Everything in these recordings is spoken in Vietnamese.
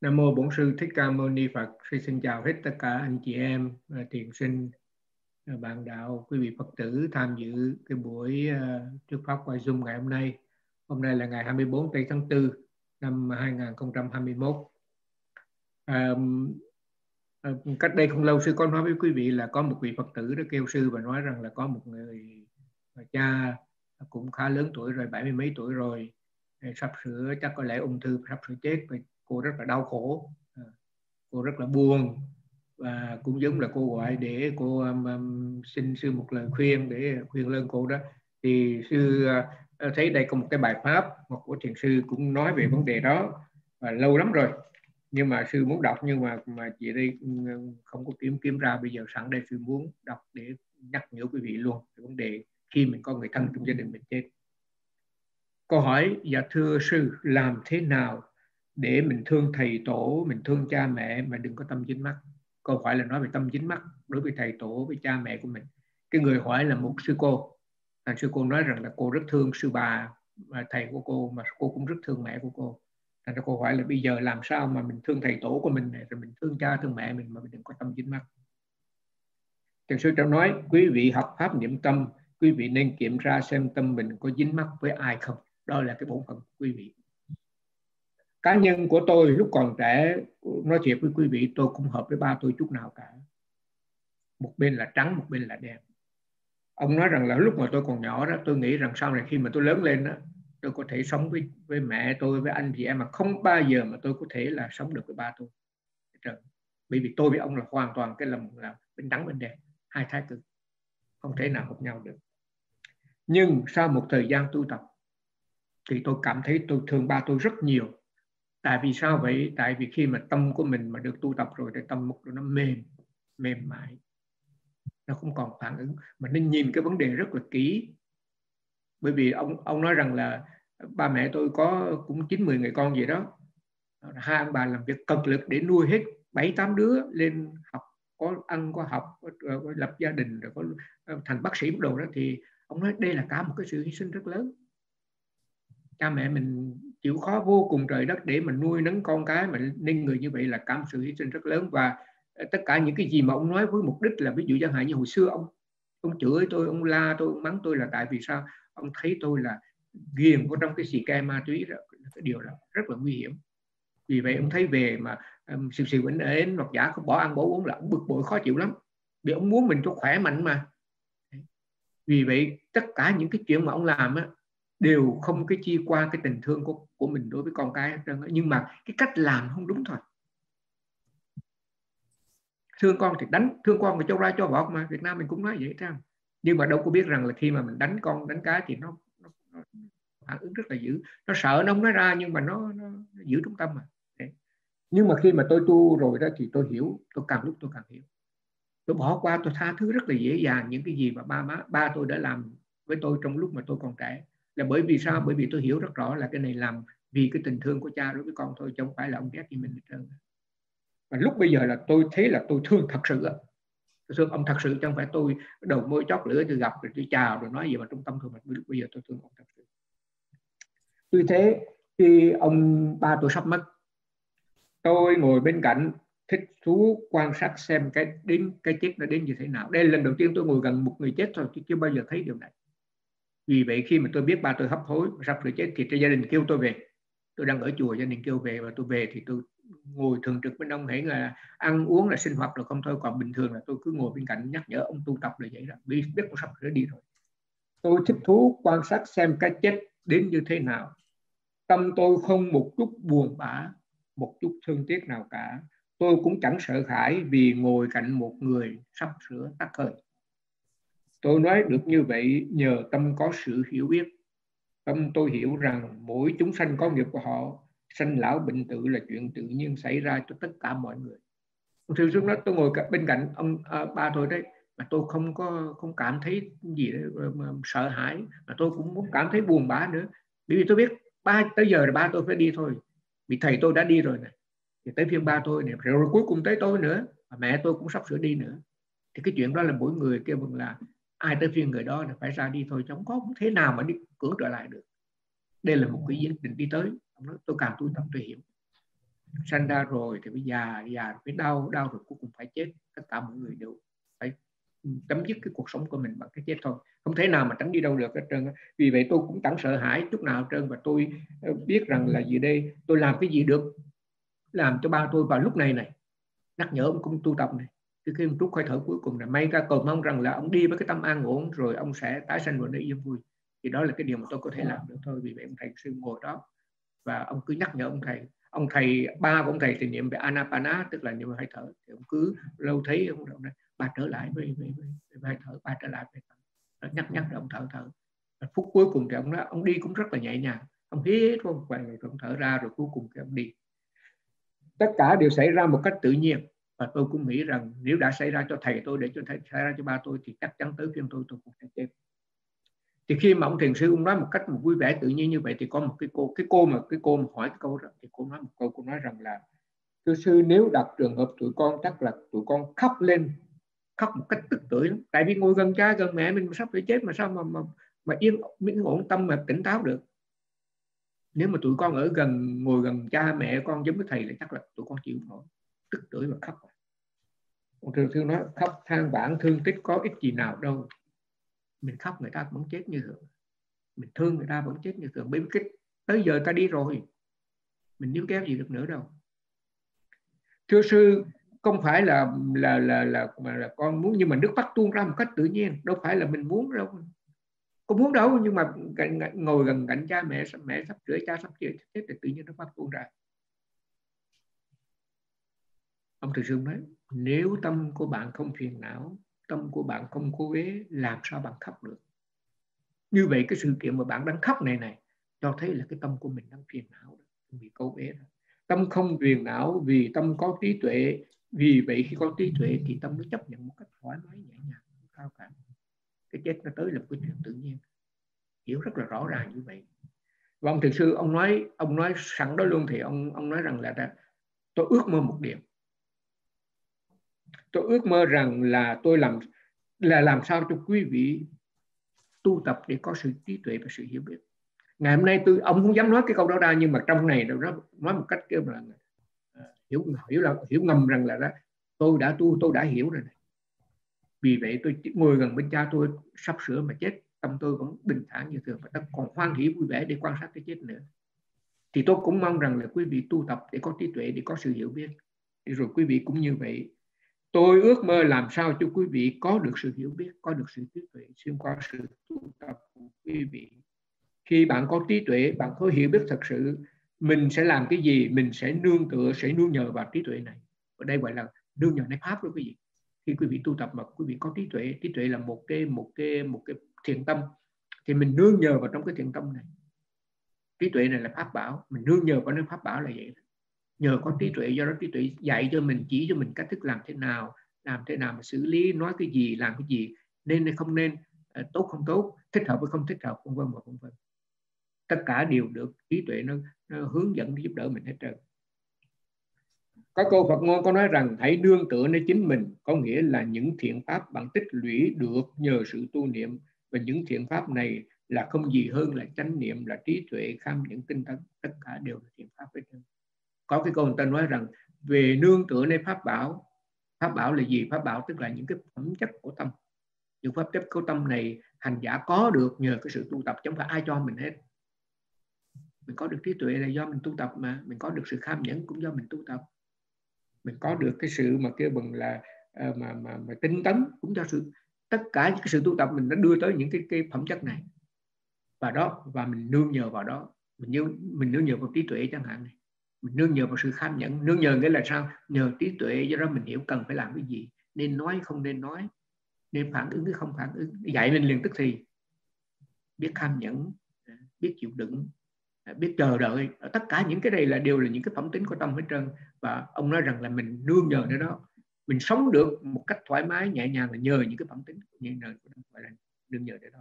Nam mô Bổn sư Thích Ca Mâu Ni Phật. Sư xin chào hết tất cả anh chị em à, thiền sinh, à, bạn đạo, quý vị Phật tử tham dự cái buổi à, trước pháp qua Zoom ngày hôm nay. Hôm nay là ngày 24 tây tháng 4 năm 2021. À, cách đây không lâu sư có nói với quý vị là có một vị Phật tử đã kêu sư và nói rằng là có một người cha cũng khá lớn tuổi rồi, bảy mươi mấy tuổi rồi, sắp sửa chắc có lẽ ung thư sắp sửa chết và cô rất là đau khổ. À, cô rất là buồn. Và cũng giống là cô gọi để cô um, um, xin sư một lời khuyên để khuyên lên cô đó. Thì sư uh, thấy đây có một cái bài pháp một của thiền sư cũng nói về vấn đề đó và lâu lắm rồi. Nhưng mà sư muốn đọc nhưng mà mà chị đây ừ, không có kiếm kiếm ra. Bây giờ sẵn đây sư muốn đọc để nhắc nhở quý vị luôn về vấn đề khi mình có người thân trong gia đình mình chết. Câu hỏi dạ thưa sư làm thế nào để mình thương thầy tổ mình thương cha mẹ mà đừng có tâm dính mắt. Câu hỏi là nói về tâm dính mắt đối với thầy tổ với cha mẹ của mình. Cái người hỏi là một sư cô. À, sư cô nói rằng là cô rất thương sư bà và thầy của cô mà cô cũng rất thương mẹ của cô. Thành ra cô hỏi là bây giờ làm sao mà mình thương thầy tổ của mình này rồi mình thương cha thương mẹ mình mà mình đừng có tâm dính mắt. Trần sư Trọng nói quý vị học pháp niệm tâm quý vị nên kiểm tra xem tâm mình có dính mắt với ai không? Đó là cái bổn phận của quý vị cá nhân của tôi lúc còn trẻ, nói chuyện với quý vị, tôi cũng hợp với ba tôi chút nào cả. Một bên là trắng, một bên là đen. Ông nói rằng là lúc mà tôi còn nhỏ đó, tôi nghĩ rằng sau này khi mà tôi lớn lên đó, tôi có thể sống với với mẹ tôi, với anh chị em, mà không bao giờ mà tôi có thể là sống được với ba tôi. Trời. bởi vì tôi với ông là hoàn toàn cái lầm là bên trắng, bên đen. Hai thái cực. Không thể nào hợp nhau được. Nhưng sau một thời gian tu tập, thì tôi cảm thấy tôi thương ba tôi rất nhiều tại vì sao vậy? Tại vì khi mà tâm của mình mà được tu tập rồi thì tâm mục nó mềm mềm mại. Nó không còn phản ứng. Mà nên nhìn cái vấn đề rất là kỹ. Bởi vì ông ông nói rằng là ba mẹ tôi có cũng chín mười người con gì đó. Hai ông bà làm việc cực lực để nuôi hết bảy tám đứa lên học có ăn có học có, ờ, có lập gia đình rồi có ờ, thành bác sĩ bắt đầu đó thì ông nói đây là cả một cái sự hy sinh rất lớn. Cha mẹ mình chịu khó vô cùng trời đất để mình nuôi nấng con cái mà nên người như vậy là cảm sự hy sinh rất lớn. Và ờ, tất cả những cái gì mà ông nói với mục đích là ví dụ chẳng hạn như hồi xưa ông ông chửi tôi ông la tôi ông mắng tôi là tại vì sao? Ông thấy tôi là ghiền vào trong cái xì ke ma túy đó cái điều đó rất là nguy hiểm. Vì vậy ông thấy về mà um, sự sự bệnh đến hoặc giả không bỏ ăn bỏ uống là ông bực bội khó chịu lắm. Vì ông muốn mình cho khỏe mạnh mà. Vì vậy tất cả những cái chuyện mà ông làm á, đều không cái chi qua cái tình thương của của mình đối với con cái nhưng mà cái cách làm không đúng thôi. Thương con thì đánh thương con thì cho ra cho vọt mà Việt Nam mình cũng nói vậy sao nhưng mà đâu có biết rằng là khi mà mình đánh con đánh cái thì nó, nó, nó phản ứng rất là dữ. Nó sợ nó không nói ra nhưng mà nó, nó, nó giữ trung tâm mà. Đấy. nhưng mà khi mà tôi tu rồi đó thì tôi hiểu tôi càng lúc tôi càng hiểu. Tôi bỏ qua tôi tha thứ rất là dễ dàng những cái gì mà ba má ba tôi đã làm với tôi trong lúc mà tôi còn trẻ là bởi vì sao? Bởi vì tôi hiểu rất rõ là cái này làm vì cái tình thương của cha đối với con thôi, chứ không phải là ông ghét gì mình hết trơn. Và lúc bây giờ là tôi thấy là tôi thương thật sự tôi thương ông thật sự, chứ không phải tôi đầu môi chót lửa tôi gặp rồi tôi chào rồi nói gì mà trung tâm thôi, mà lúc bây giờ tôi thương ông thật sự. Tuy thế, khi ông ba tôi sắp mất, tôi ngồi bên cạnh thích thú quan sát xem cái đến cái chết nó đến như thế nào. Đây là lần đầu tiên tôi ngồi gần một người chết thôi, chứ chưa bao giờ thấy điều này vì vậy khi mà tôi biết ba tôi hấp hối, sắp sửa chết, thì cho gia đình kêu tôi về. Tôi đang ở chùa, gia đình kêu về và tôi về thì tôi ngồi thường trực bên ông, hãy là ăn uống là sinh hoạt là không thôi. Còn bình thường là tôi cứ ngồi bên cạnh nhắc nhở ông tu tập là vậy đó. Biết biết sắp sửa đi rồi. Tôi thích thú quan sát xem cái chết đến như thế nào. Tâm tôi không một chút buồn bã, một chút thương tiếc nào cả. Tôi cũng chẳng sợ hãi vì ngồi cạnh một người sắp sửa tắt hơi. Tôi nói được như vậy nhờ tâm có sự hiểu biết. Tâm tôi hiểu rằng mỗi chúng sanh có nghiệp của họ, sanh lão bệnh tử là chuyện tự nhiên xảy ra cho tất cả mọi người. Ông Sư Xuân nói tôi ngồi bên cạnh ông à, ba tôi đấy, mà tôi không có không cảm thấy gì đấy, mà sợ hãi, mà tôi cũng muốn cảm thấy buồn bã nữa. Bởi vì tôi biết ba tới giờ là ba tôi phải đi thôi. Vì thầy tôi đã đi rồi này Thì tới phiên ba tôi này, rồi cuối cùng tới tôi nữa. Và mẹ tôi cũng sắp sửa đi nữa. Thì cái chuyện đó là mỗi người kêu bằng là ai tới phiên người đó là phải ra đi thôi, chứ không có không thế nào mà đi cưỡng trở lại được. Đây là một cái tiến định đi tới. Tôi càng tu tập tôi hiểu. Sanh ra rồi thì bây già già phải đau đau rồi cuối cùng phải chết. Tất cả mọi người đều phải chấm dứt cái cuộc sống của mình bằng cái chết thôi. Không thể nào mà tránh đi đâu được hết trơn vì vậy tôi cũng chẳng sợ hãi chút nào hết trơn và tôi ờ, biết rằng là gì đây? Tôi làm cái gì được? Làm cho ba tôi vào lúc này này. Nhắc nhở ông cũng tu tập này từ khi ông trút hơi thở cuối cùng là may ra cầu mong rằng là ông đi với cái tâm an ổn rồi ông sẽ tái sanh vào nơi yên vui. Thì đó là cái điều mà tôi có thể làm được thôi vì vậy ông thầy sư ngồi đó. Và ông cứ nhắc nhở ông thầy. Ông thầy ba của ông thầy thì niệm về anapana tức là niệm hơi thở. Thì ông cứ lâu thấy ông nói ba trở lại với, với, với, với hơi thở ba trở lại với thở. Nhắc nhắc ông thở thở. Và phút cuối cùng thì ông nói ông đi cũng rất là nhẹ nhàng. Ông hít vô vài rồi ông thở ra rồi cuối cùng thì ông đi. Tất cả đều xảy ra một cách tự nhiên và tôi cũng nghĩ rằng nếu đã xảy ra cho thầy tôi để cho thầy xảy ra cho ba tôi thì chắc chắn tới phiên tôi tôi cũng sẽ chết. Thì khi mà ông thiền sư ông nói một cách một vui vẻ tự nhiên như vậy thì có một cái cô cái cô mà cái cô mà hỏi cái câu rằng thì cô nói một câu cô nói rằng là thưa sư nếu đặt trường hợp tụi con chắc là tụi con khóc lên khóc một cách tức tưởi lắm. Tại vì ngồi gần cha gần mẹ mình sắp phải chết mà sao mà mà, mà yên miễn ổn tâm mà tỉnh táo được? Nếu mà tụi con ở gần ngồi gần cha mẹ con giống với thầy là chắc là tụi con chịu nổi tức tưởi mà khóc ông thường thương nói khóc than vãn, thương tích có ích gì nào đâu. Mình khóc người ta vẫn chết như thường. Mình thương người ta vẫn chết như thường. Bởi vì cái, tới giờ ta đi rồi, mình níu kéo gì được nữa đâu. Thưa sư, không phải là là là là, mà là con muốn, nhưng mà nước mắt tuôn ra một cách tự nhiên. Đâu phải là mình muốn đâu. Có muốn đâu, nhưng mà ngồi gần cạnh cha mẹ mẹ sắp chữa cha sắp chữa chết thì tự nhiên nước mắt tuôn ra. Ông thầy sư nói, nếu tâm của bạn không phiền não, tâm của bạn không cố ghế làm sao bạn khóc được? Như vậy cái sự kiện mà bạn đang khóc này này, cho thấy là cái tâm của mình đang phiền não bị cố ghế tâm không phiền não vì tâm có trí tuệ, vì vậy khi có trí tuệ thì tâm nó chấp nhận một cách thoải mái, nhẹ nhàng, không sao cả. Cái chết nó tới là một cái chuyện tự nhiên. Hiểu rất là rõ ràng như vậy. Và ông thiền sư ông nói ông nói sẵn đó luôn thì ông ông nói rằng là tôi ước mơ một điểm tôi ước mơ rằng là tôi làm, là làm sao cho quý vị tu tập để có sự trí tuệ và sự hiểu biết. Ngày hôm nay tôi, ông không dám nói cái câu đó ra, nhưng mà trong này nó nói một cách kêu là à, hiểu hiểu là, hiểu ngầm rằng là đó, tôi đã tu, tôi đã hiểu rồi này. vì vậy tôi ngồi gần bên cha tôi, sắp sửa mà chết, tâm tôi vẫn bình thản như thường. Và ta còn hoan hỷ vui vẻ để quan sát cái chết nữa. Thì tôi cũng mong rằng là quý vị tu tập để có trí tuệ, để có sự hiểu biết. Rồi quý vị cũng như vậy tôi ước mơ làm sao cho quý vị có được sự hiểu biết, có được sự trí tuệ xuyên qua sự tu tập của quý vị. Khi bạn có trí tuệ, bạn có hiểu biết thật sự, mình sẽ làm cái gì, mình sẽ nương tựa, sẽ nương nhờ vào trí tuệ này. Ở đây gọi là nương nhờ lấy pháp đó quý vị. Khi quý vị tu tập mà quý vị có trí tuệ trí tuệ là một cái một cái một cái thiện tâm, thì mình nương nhờ vào trong cái thiện tâm này. Trí tuệ này là pháp bảo, mình nương nhờ vào nơi pháp bảo là vậy nhờ có trí tuệ do đó trí tuệ dạy cho mình chỉ cho mình cách thức làm thế nào làm thế nào mà xử lý nói cái gì làm cái gì nên hay không nên ờ, tốt không tốt thích hợp hay không thích hợp vân vân và vân vân. Tất cả đều được trí tuệ nó, nó hướng dẫn giúp đỡ mình hết trơn. Có câu Phật ngôn có nói rằng hãy đương tựa nơi chính mình có nghĩa là những thiện pháp bạn tích lũy được nhờ sự tu niệm. Và những thiện pháp này là không gì hơn là chánh niệm là trí tuệ kham những tinh tấn. Tất cả đều là thiện pháp hết trơn có cái câu người ta nói rằng, về nương tựa nơi pháp bảo. Pháp bảo là gì? Pháp bảo tức là những cái phẩm chất của tâm. Những pháp chất của tâm này, hành giả có được nhờ cái sự tu tập, chứ không phải ai cho mình hết. Mình có được trí tuệ là do mình tu tập mà. Mình có được sự kham nhẫn cũng do mình tu tập. Mình có được cái sự mà kêu bằng là ờ, mà mà mà tinh tấn cũng do sự, tất cả những cái sự tu tập mình đã đưa tới những cái cái phẩm chất này. Và đó, và mình nương nhờ vào đó. Mình như mình nương nhờ vào trí tuệ chẳng hạn này mình nương nhờ vào sự kham nhẫn nương nhờ nghĩa là sao? Nhờ trí tuệ, do đó mình hiểu cần phải làm cái gì. Nên nói không nên nói. Nên phản ứng, không phản ứng. Dạy mình liền tức thì. Biết kham nhẫn biết chịu đựng, biết chờ đợi. Tất cả những cái này là đều là những cái phẩm tính của tâm hết trơn. Và ông nói rằng là mình nương nhờ nơi đó. Mình sống được một cách thoải mái, nhẹ nhàng là nhờ những cái phẩm tính nhẹ nhàng của tâm gọi là nương nhờ nơi đó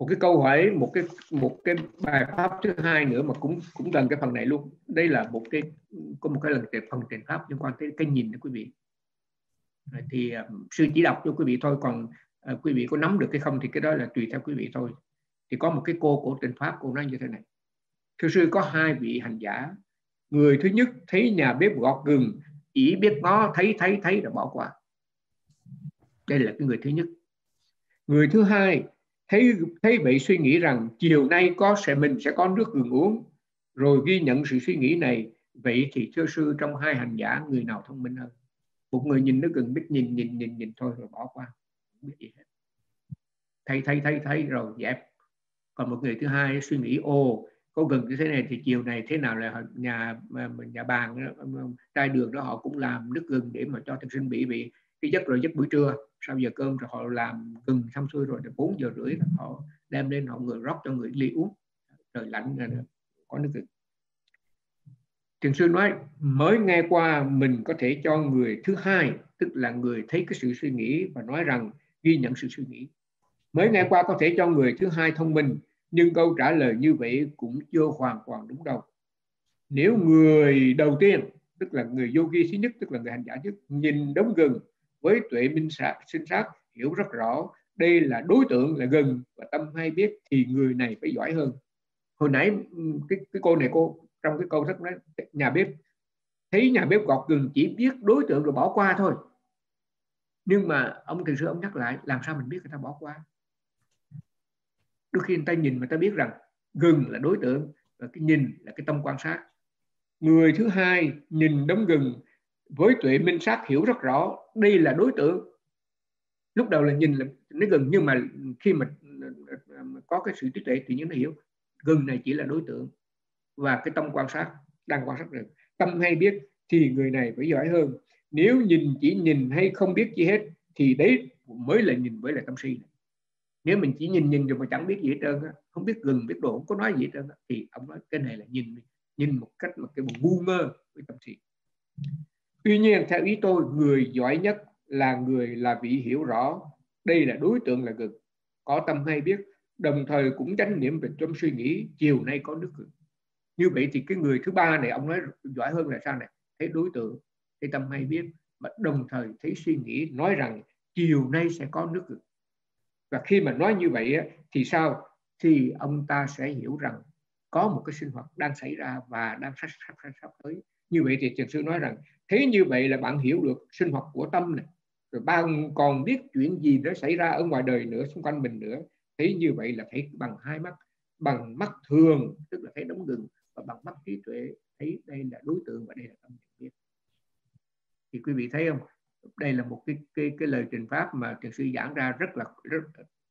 một cái câu hỏi một cái một cái bài pháp thứ hai nữa mà cũng cũng gần cái phần này luôn. Đây là một cái có một cái lần phần tiền pháp liên quan tới cái nhìn đó quý vị. Thì uh, sư chỉ đọc cho quý vị thôi còn uh, quý vị có nắm được cái không thì cái đó là tùy theo quý vị thôi. Thì có một cái cô của tiền pháp cô nói như thế này. Thưa sư có hai vị hành giả. Người thứ nhất thấy nhà bếp gọt gừng chỉ biết nó thấy thấy thấy rồi bỏ qua. Đây là cái người thứ nhất. Người thứ hai thấy thấy vậy suy nghĩ rằng chiều nay có sẽ mình sẽ có nước gừng uống. Rồi ghi nhận sự suy nghĩ này, vậy thì thưa sư, trong hai hành giả người nào thông minh hơn? Một người nhìn nước gừng biết nhìn nhìn nhìn nhìn thôi rồi bỏ qua. Không biết gì hết. Thấy thấy thấy thấy rồi dẹp. Còn một người thứ hai suy nghĩ ô có gừng như thế này thì chiều này thế nào là nhà nhà bàn trai đường đó họ cũng làm nước gừng để mà cho thực sinh bị bị cái giấc rồi giấc buổi trưa, sau giờ cơm rồi họ làm gừng xong xuôi rồi đến 4 giờ rưỡi họ đem lên họ người rót cho người ly uống. Trời lạnh rồi có nước gừng Trường sư nói, mới nghe qua mình có thể cho người thứ hai, tức là người thấy cái sự suy nghĩ và nói rằng, ghi nhận sự suy nghĩ. Mới nghe qua có thể cho người thứ hai thông minh, nhưng câu trả lời như vậy cũng chưa hoàn toàn đúng đâu. Nếu người đầu tiên, tức là người yogi thứ nhất, tức là người hành giả nhất, nhìn đống gừng với tuệ minh sát sinh sát hiểu rất rõ đây là đối tượng là gừng và tâm hay biết thì người này phải giỏi hơn. Hồi nãy cái, cái cô này cô trong cái câu rất nói nhà bếp thấy nhà bếp gọt gừng chỉ biết đối tượng rồi bỏ qua thôi. Nhưng mà ông thiền sư ông nhắc lại làm sao mình biết người ta bỏ qua? Đôi khi người ta nhìn mà ta biết rằng gừng là đối tượng và cái nhìn là cái tâm quan sát. Người thứ hai nhìn đống gừng với tuệ minh sát hiểu rất rõ, đây là đối tượng. Lúc đầu là nhìn là nó gần, nhưng mà khi mà ờ, có cái sự trí tuệ thì nó hiểu gừng này chỉ là đối tượng. Và cái tâm quan sát, đang quan sát được. Tâm hay biết thì người này phải giỏi hơn. Nếu nhìn chỉ nhìn hay không biết gì hết, thì đấy mới là nhìn với là tâm si nếu mình chỉ nhìn nhìn rồi mà chẳng biết gì hết trơn không biết gừng biết đồ không có nói gì hết trơn thì ông nói cái này là nhìn nhìn một cách một cái một ngu ngơ với tâm si tuy nhiên theo ý tôi người giỏi nhất là người là vị hiểu rõ. Đây là đối tượng là cực, có tâm hay biết đồng thời cũng chánh niệm về trong suy nghĩ chiều nay có nước cực. như vậy thì cái người thứ ba này ông nói giỏi hơn là sao này? Thấy đối tượng thấy tâm hay biết mà đồng thời thấy suy nghĩ nói rằng chiều nay sẽ có nước cực. và khi mà nói như vậy thì sao? Thì ông ta sẽ hiểu rằng có một cái sinh hoạt đang xảy ra và đang sắp sắp sắp, sắp tới như vậy thì thiền sư nói rằng, thế như vậy là bạn hiểu được sinh hoạt của tâm này. Rồi bạn còn biết chuyện gì nó xảy ra ở ngoài đời nữa, xung quanh mình nữa. Thế như vậy là thấy bằng hai mắt, bằng mắt thường, tức là thấy đóng gừng, và bằng mắt trí tuệ thấy đây là đối tượng và đây là tâm nhận biết. Thì quý vị thấy không? Đây là một cái cái cái lời trình pháp mà thiền sư giảng ra rất là, rất,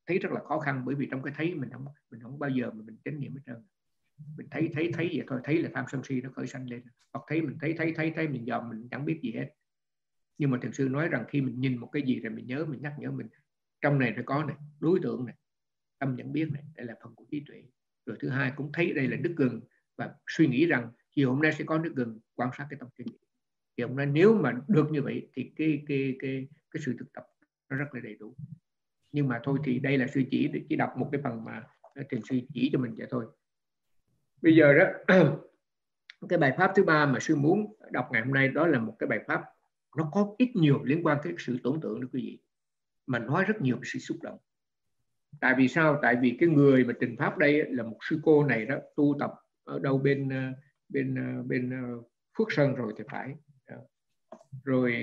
thấy rất là khó khăn, bởi vì trong cái thấy mình không mình không bao giờ mà mình chánh niệm hết trơn mình thấy thấy thấy vậy thôi, thấy là tham sân si nó khởi sanh lên. Hoặc thấy mình thấy thấy thấy thấy mình dòm mình chẳng biết gì hết. Nhưng mà thiền sư nói rằng khi mình nhìn một cái gì rồi mình nhớ, mình nhắc nhở mình, trong này phải có này, đối tượng này, tâm nhận biết này, đây là phần của trí tuệ. Rồi thứ hai cũng thấy đây là đức gừng và suy nghĩ rằng chiều hôm nay sẽ có nước gừng quan sát cái tâm suy nghĩ. Thì hôm nay nếu mà được như vậy thì cái cái cái cái sự thực tập nó rất là đầy đủ. Nhưng mà thôi thì đây là sư chỉ chỉ đọc một cái phần mà thiền sư chỉ cho mình vậy thôi bây giờ đó, cái bài pháp thứ ba mà sư muốn đọc ngày hôm nay, đó là một cái bài pháp nó có ít nhiều liên quan tới sự tưởng tượng đó quý vị, mà nói rất nhiều về sự xúc động. Tại vì sao? Tại vì cái người mà trình pháp đây là một sư cô này đó, tu tập ở đâu bên ờ, bên ờ, bên ờ, Phước Sơn rồi thì phải. Rồi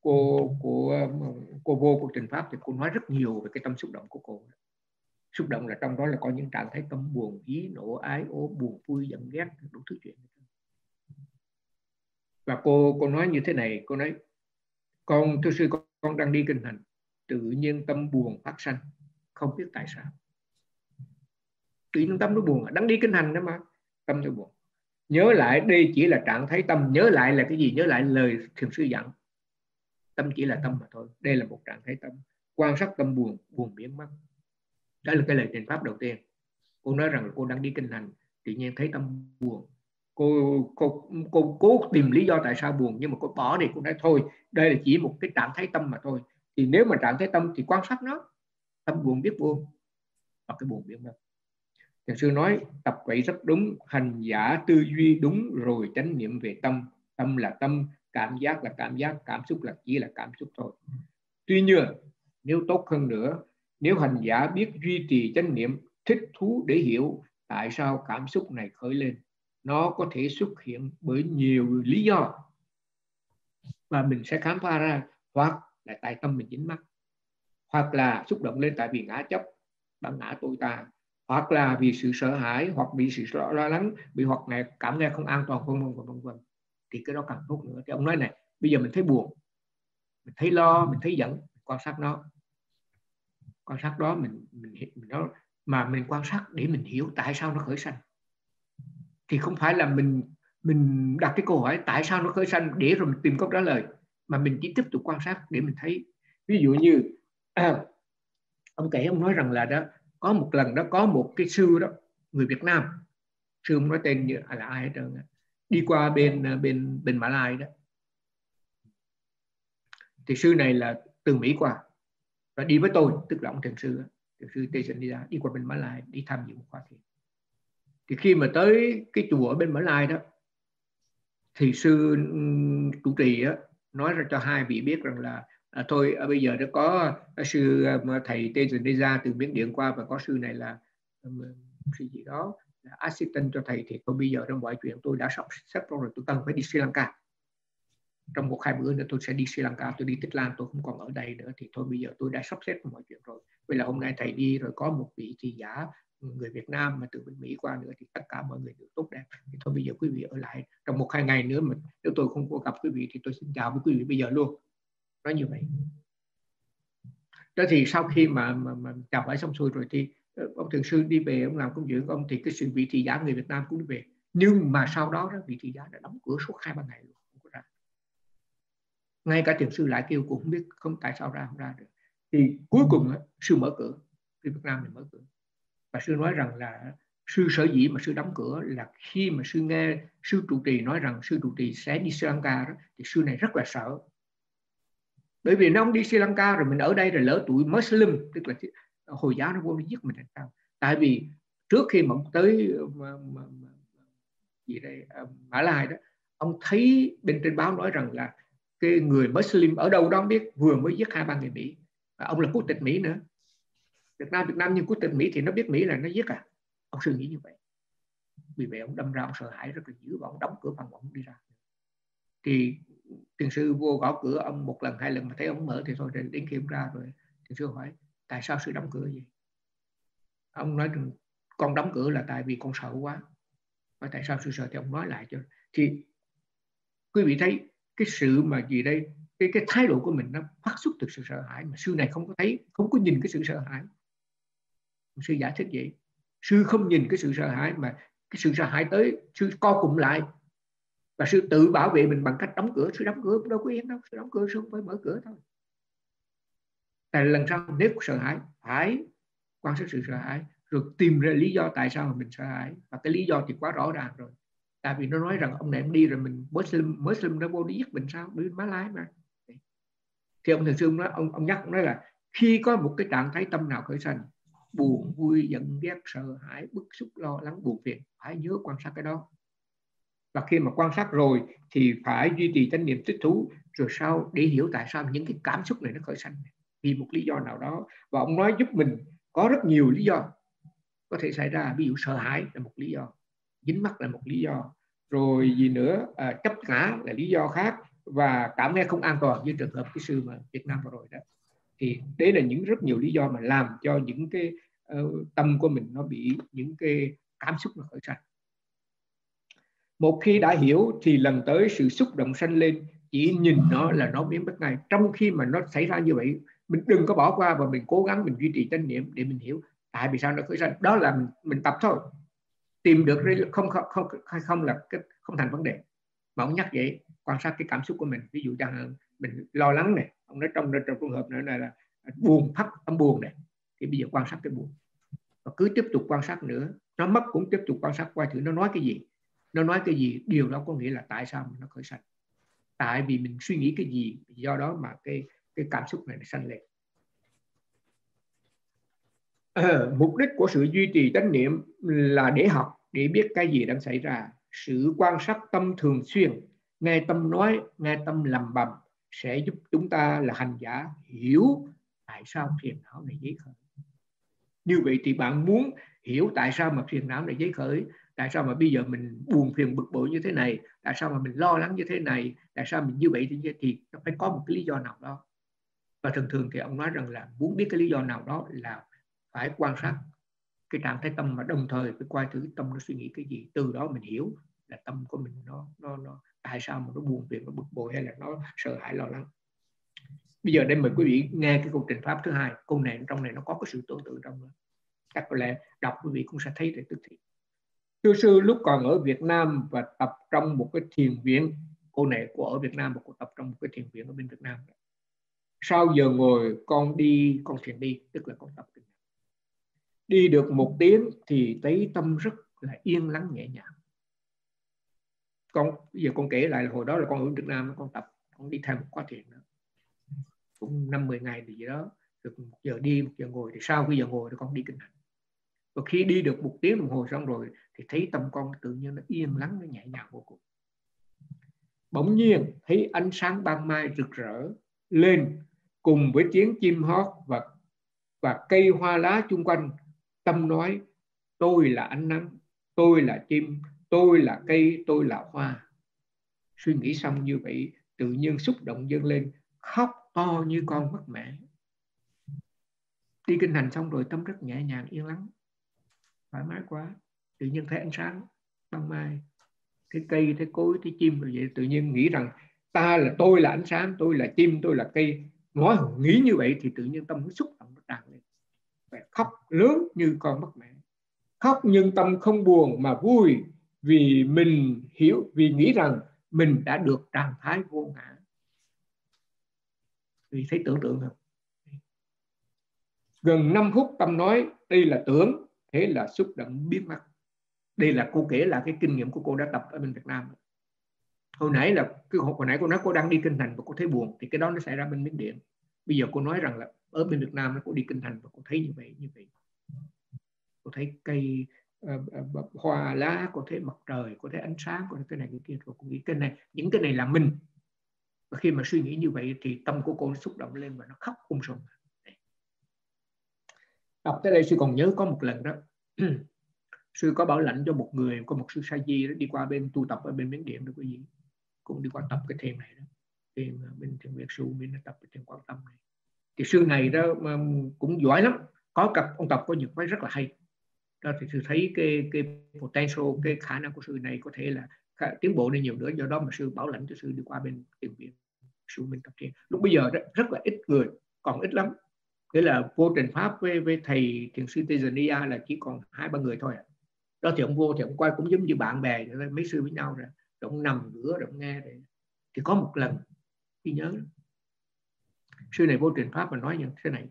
cô của cô vô của trình pháp thì cô nói rất nhiều về cái tâm xúc động của cô xúc động là trong đó là có những trạng thái tâm buồn ý nộ ái ố buồn vui giận ghét đủ thứ chuyện. Và cô cô nói như thế này cô nói con thưa sư con, con đang đi kinh hành tự nhiên tâm buồn phát sanh không biết tại sao. Tự nhiên tâm nó buồn đang đi kinh hành đó mà tâm nó buồn. Nhớ lại đây chỉ là trạng thái tâm nhớ lại là cái gì? Nhớ lại lời thiền sư dặn. Tâm chỉ là tâm mà thôi. Đây là một trạng thái tâm. Quan sát tâm buồn buồn biến mất đó là cái lời trình pháp đầu tiên. Cô nói rằng cô đang đi kinh hành tự nhiên thấy tâm buồn. Cô cô cô cố tìm lý do tại sao buồn, nhưng mà cô bỏ đi. Cô nói, thôi, đây là chỉ một cái trạng thái tâm mà thôi. Thì nếu mà trạng thái tâm thì quan sát nó. Tâm buồn biết buồn và cái buồn biết đâu Thiền sư nói, tập vậy rất đúng, hành giả tư duy đúng, rồi chánh niệm về tâm. Tâm là tâm, cảm giác là cảm giác, cảm xúc là chỉ là cảm xúc thôi. Tuy nhiên, nếu tốt hơn nữa nếu hành giả biết duy trì chánh niệm, thích thú để hiểu, tại sao cảm xúc này khởi lên? Nó có thể xuất hiện bởi nhiều lý do. Và mình sẽ khám phá ra, hoặc là tại tâm mình dính mắc. Hoặc là xúc động lên tại vì ngã chấp bản ngã tôi ta hoặc là vì sự sợ hãi, hoặc bị sự lo lắng, bị hoặc này, cảm nghe không an toàn, vân vân vân vân thì cái đó càng tốt nữa. Thì ông nói này, bây giờ mình thấy buồn, mình thấy lo, mình thấy giận quan sát nó quan sát đó mình mình, mình đó mà mình quan sát để mình hiểu tại sao nó khởi sanh. Thì không phải là mình mình đặt cái câu hỏi tại sao nó khởi sanh để rồi mình tìm câu trả lời mà mình chỉ tiếp tục quan sát để mình thấy. Ví dụ như à, ông kể ông nói rằng là đó có một lần đó có một cái sư đó người Việt Nam sư ông nói tên như là ai hết trơn đi qua bên bên bên Mã Lai đó. Thì sư này là từ Mỹ qua và đi với tôi tức là ông thiền sư thiền sư Tây Sơn đi ra đi qua bên Mã Lai đi tham dự một khóa thiền. Thì khi mà tới cái chùa ở bên Mã Lai đó thì sư chủ trì á, nói ra cho hai vị biết rằng là à, thôi à, bây giờ đã có à, sư à, thầy Tây Sơn đi ra từ miếng điện qua và có sư này là um, sư gì đó là assistant cho thầy thì tôi bây giờ trong mọi chuyện tôi đã sắp xếp rồi tôi cần phải đi Sri Lanka trong một hai bữa nữa tôi sẽ đi Sri Lanka tôi đi Tích Lan tôi không còn ở đây nữa. Thì thôi bây giờ tôi đã sắp xếp mọi chuyện rồi. Vậy là hôm nay thầy đi rồi có một vị thị giả người Việt Nam mà từ bên Mỹ qua nữa thì tất cả mọi người đều tốt đẹp. Thì thôi bây giờ quý vị ở lại trong một hai ngày nữa mà nếu tôi không có gặp quý vị thì tôi xin chào với quý vị bây giờ luôn. Nói như vậy. Đó thì sau khi mà, mà, mà chào hỏi xong xuôi rồi thì ờ, ông thường sư đi về ông làm công việc của ông thì cái sự vị thị giả người Việt Nam cũng đi về. Nhưng mà sau đó đó vị thị giả đã đóng cửa suốt hai ba ngày luôn ngay cả thiền sư lại kêu cũng không biết không tại sao ra không ra được. Thì cuối cùng sư mở cửa người Việt Nam thì mở cửa. Và sư nói rằng là sư sở dĩ mà sư đóng cửa là khi mà sư nghe sư trụ trì nói rằng sư trụ trì sẽ đi Sri Lanka đó, thì sư này rất là sợ. Bởi vì nó không đi Sri Lanka rồi mình ở đây rồi lỡ tuổi Muslim tức là hồi giáo nó vô nó giết mình làm sao tại vì trước khi mà ông tới mà, mà, mà, gì đây à, Mã Lai đó ông thấy bên trên báo nói rằng là cái người Muslim ở đâu đó không biết, vừa mới giết hai ba người Mỹ. Và ông là quốc tịch Mỹ nữa. Việt Nam Việt Nam nhưng quốc tịch Mỹ thì nó biết Mỹ là nó giết à. Ông suy nghĩ như vậy. Vì vậy ông đâm ra ông sợ hãi rất là dữ và ông đóng cửa phòng ông đi ra. Thì thiền sư vô gõ cửa ông một lần, hai lần mà thấy ông mở thì thôi, đến khi ông ra rồi thiền sư hỏi, tại sao sư đóng cửa vậy? Ông nói con đóng cửa là tại vì con sợ quá. Và tại sao sư sợ? Thì ông nói lại cho thì quý vị thấy cái sự mà gì đây, cái cái thái độ của mình nó phát xuất từ sự sợ hãi mà sư này không có thấy, không có nhìn cái sự sợ hãi. Sư giải thích vậy. Sư không nhìn cái sự sợ hãi mà cái sự sợ hãi tới, sư co cụm lại. Và sư tự bảo vệ mình bằng cách đóng cửa. Sư đóng cửa, đâu có yên đâu. Sư đóng cửa, sư không phải mở cửa thôi. Tại lần sau nếu sợ hãi phải quan sát sự sợ hãi, rồi tìm ra lý do tại sao mà mình sợ hãi. Và cái lý do thì quá rõ ràng rồi tại vì nó nói rằng ông này em đi rồi mình Muslim Muslim nó vô đi giết mình sao? Đi má lái mà. Thì ông thường xương nói, ông ông nhắc, ông nói là khi có một cái trạng thái tâm nào khởi sanh, buồn, vui, giận, ghét, sợ hãi, bức xúc, lo lắng, buồn phiền, phải nhớ quan sát cái đó. Và khi mà quan sát rồi thì phải duy trì chánh niệm thích thú, rồi sau để hiểu tại sao những cái cảm xúc này nó khởi sanh. Vì một lý do nào đó. Và ông nói giúp mình có rất nhiều lý do có thể xảy ra. Ví dụ sợ hãi là một lý do dính mắc là một lý do. Rồi gì nữa? À, chấp ngã là lý do khác và cảm nghe không an toàn như trường hợp cái sư mà Việt Nam vừa rồi đó. Thì đấy là những rất nhiều lý do mà làm cho những cái uh, tâm của mình nó bị những cái cảm xúc nó khởi sanh. Một khi đã hiểu thì lần tới sự xúc động sanh lên chỉ nhìn nó là nó biến mất ngay. Trong khi mà nó xảy ra như vậy mình đừng có bỏ qua và mình cố gắng mình duy trì chánh niệm để mình hiểu tại vì sao nó khởi sanh. Đó là mình, mình tập thôi tìm được không không không hay không là cái không thành vấn đề. Mà ông nhắc vậy quan sát cái cảm xúc của mình. Ví dụ chẳng hạn mình lo lắng này ông nói trong trong trường hợp nữa này là buồn thấp âm buồn này thì bây giờ quan sát cái buồn. Và cứ tiếp tục quan sát nữa. Nó mất cũng tiếp tục quan sát qua thử nó nói cái gì. Nó nói cái gì điều đó có nghĩa là tại sao nó khởi sanh. Tại vì mình suy nghĩ cái gì do đó mà cái cái cảm xúc này nó sanh lên. À, mục đích của sự duy trì chánh niệm là để học để biết cái gì đang xảy ra. Sự quan sát tâm thường xuyên nghe tâm nói nghe tâm lầm bầm sẽ giúp chúng ta là hành giả hiểu tại sao phiền não này dấy khởi. Như vậy thì bạn muốn hiểu tại sao mà phiền não này dấy khởi tại sao mà bây giờ mình buồn phiền bực bội như thế này tại sao mà mình lo lắng như thế này tại sao mình như vậy thì, thì nó phải có một cái lý do nào đó. Và thường thường thì ông nói rằng là muốn biết cái lý do nào đó là phải quan sát cái trạng thái tâm mà đồng thời cái quay thử tâm nó suy nghĩ cái gì. Từ đó mình hiểu là tâm của mình nó nó nó, tại sao mà nó buồn phiền, nó bực bội hay là nó sợ hãi, lo lắng. Bây giờ đây mời quý vị nghe cái câu trình pháp thứ hai. Câu này, trong này nó có cái sự tương tự trong đó. Chắc có lẽ đọc quý vị cũng sẽ thấy được tức thì. Thưa sư, lúc còn ở Việt Nam và tập trong một cái thiền viện cô này của ở Việt Nam và cô tập trong một cái thiền viện ở bên Việt Nam sau giờ ngồi, con đi, con thiền đi, tức là con tập đi được một tiếng thì thấy tâm rất là yên lắng nhẹ nhàng. Con, giờ con kể lại là hồi đó là con ở Việt Nam, con tập, con đi theo một khóa thiền đó. Cũng năm mười ngày thì gì đó, được một giờ đi, một giờ ngồi. Thì sau cái giờ ngồi thì con đi kinh hành. Và khi đi được một tiếng đồng hồ xong rồi thì thấy tâm con tự nhiên nó yên lắng, nó nhẹ nhàng vô cùng. Bỗng nhiên thấy ánh sáng ban mai rực rỡ lên cùng với tiếng chim hót và và cây hoa lá chung quanh tâm nói, tôi là ánh nắng, tôi là chim, tôi là cây, tôi là hoa. Suy nghĩ xong như vậy, tự nhiên xúc động dâng lên, khóc to như con mất mẹ. Đi kinh hành xong rồi, tâm rất nhẹ nhàng, yên lắng. Thoải mái quá. Tự nhiên thấy ánh sáng, ban mai cái cây, thấy cối, thấy chim rồi vậy. Tự nhiên nghĩ rằng, ta là tôi là ánh sáng, tôi là chim, tôi là cây. Nói nghĩ như vậy thì tự nhiên tâm nó xúc động, nó tràn lên và khóc lớn như con mất mẹ. Khóc nhưng tâm không buồn mà vui, vì mình hiểu, vì nghĩ rằng mình đã được trạng thái vô ngã. Vì thấy tưởng tượng không? Gần 5 phút tâm nói, đây là tưởng, thế là xúc động biến mất đây là cô kể là cái kinh nghiệm của cô đã tập ở bên Việt Nam. Hồi nãy là, cái hồi nãy cô nói cô đang đi kinh thành và cô thấy buồn, thì cái đó nó xảy ra bên miến điện bây giờ cô nói rằng là ở bên Việt Nam nó cô đi kinh thành và cô thấy như vậy như vậy. Cô thấy cây uh, hoa lá cô thấy mặt trời cô thấy ánh sáng cô thấy cái này cái kia. Rồi cô nghĩ cái này những cái này là mình. Và khi mà suy nghĩ như vậy thì tâm của cô nó xúc động lên và nó khóc không sùng đọc tới đây sư còn nhớ có một lần đó. Sư có bảo lãnh cho một người có một sư sa di đó đi qua bên tu tập ở bên miến điện đó quý vị. Cũng đi qua tập cái thiền này đó thì mình à, bên thiền viện sư bên tập trên thiền quan tâm này. Thì sư này đó cũng giỏi lắm. Có cặp ông tập có những cái rất là hay. Đó thì sư thấy cái cái potential cái khả năng của sư này có thể là tiến bộ lên nhiều nữa. Do đó mà sư bảo lãnh cho sư đi qua bên thiền viện sư mình tập thiền lúc bây giờ rất, rất là ít người còn ít lắm. Nghĩa là vô trình pháp với, với thầy thiền sư Tejaniya là chỉ còn hai ba người thôi à. đó thì ông vô thì ông quay cũng giống như bạn bè mấy sư với nhau rồi ông nằm ngửa rồi ông nghe rồi. Thì có một lần khi nhớ. Sư này vô truyền pháp mà nói như thế này.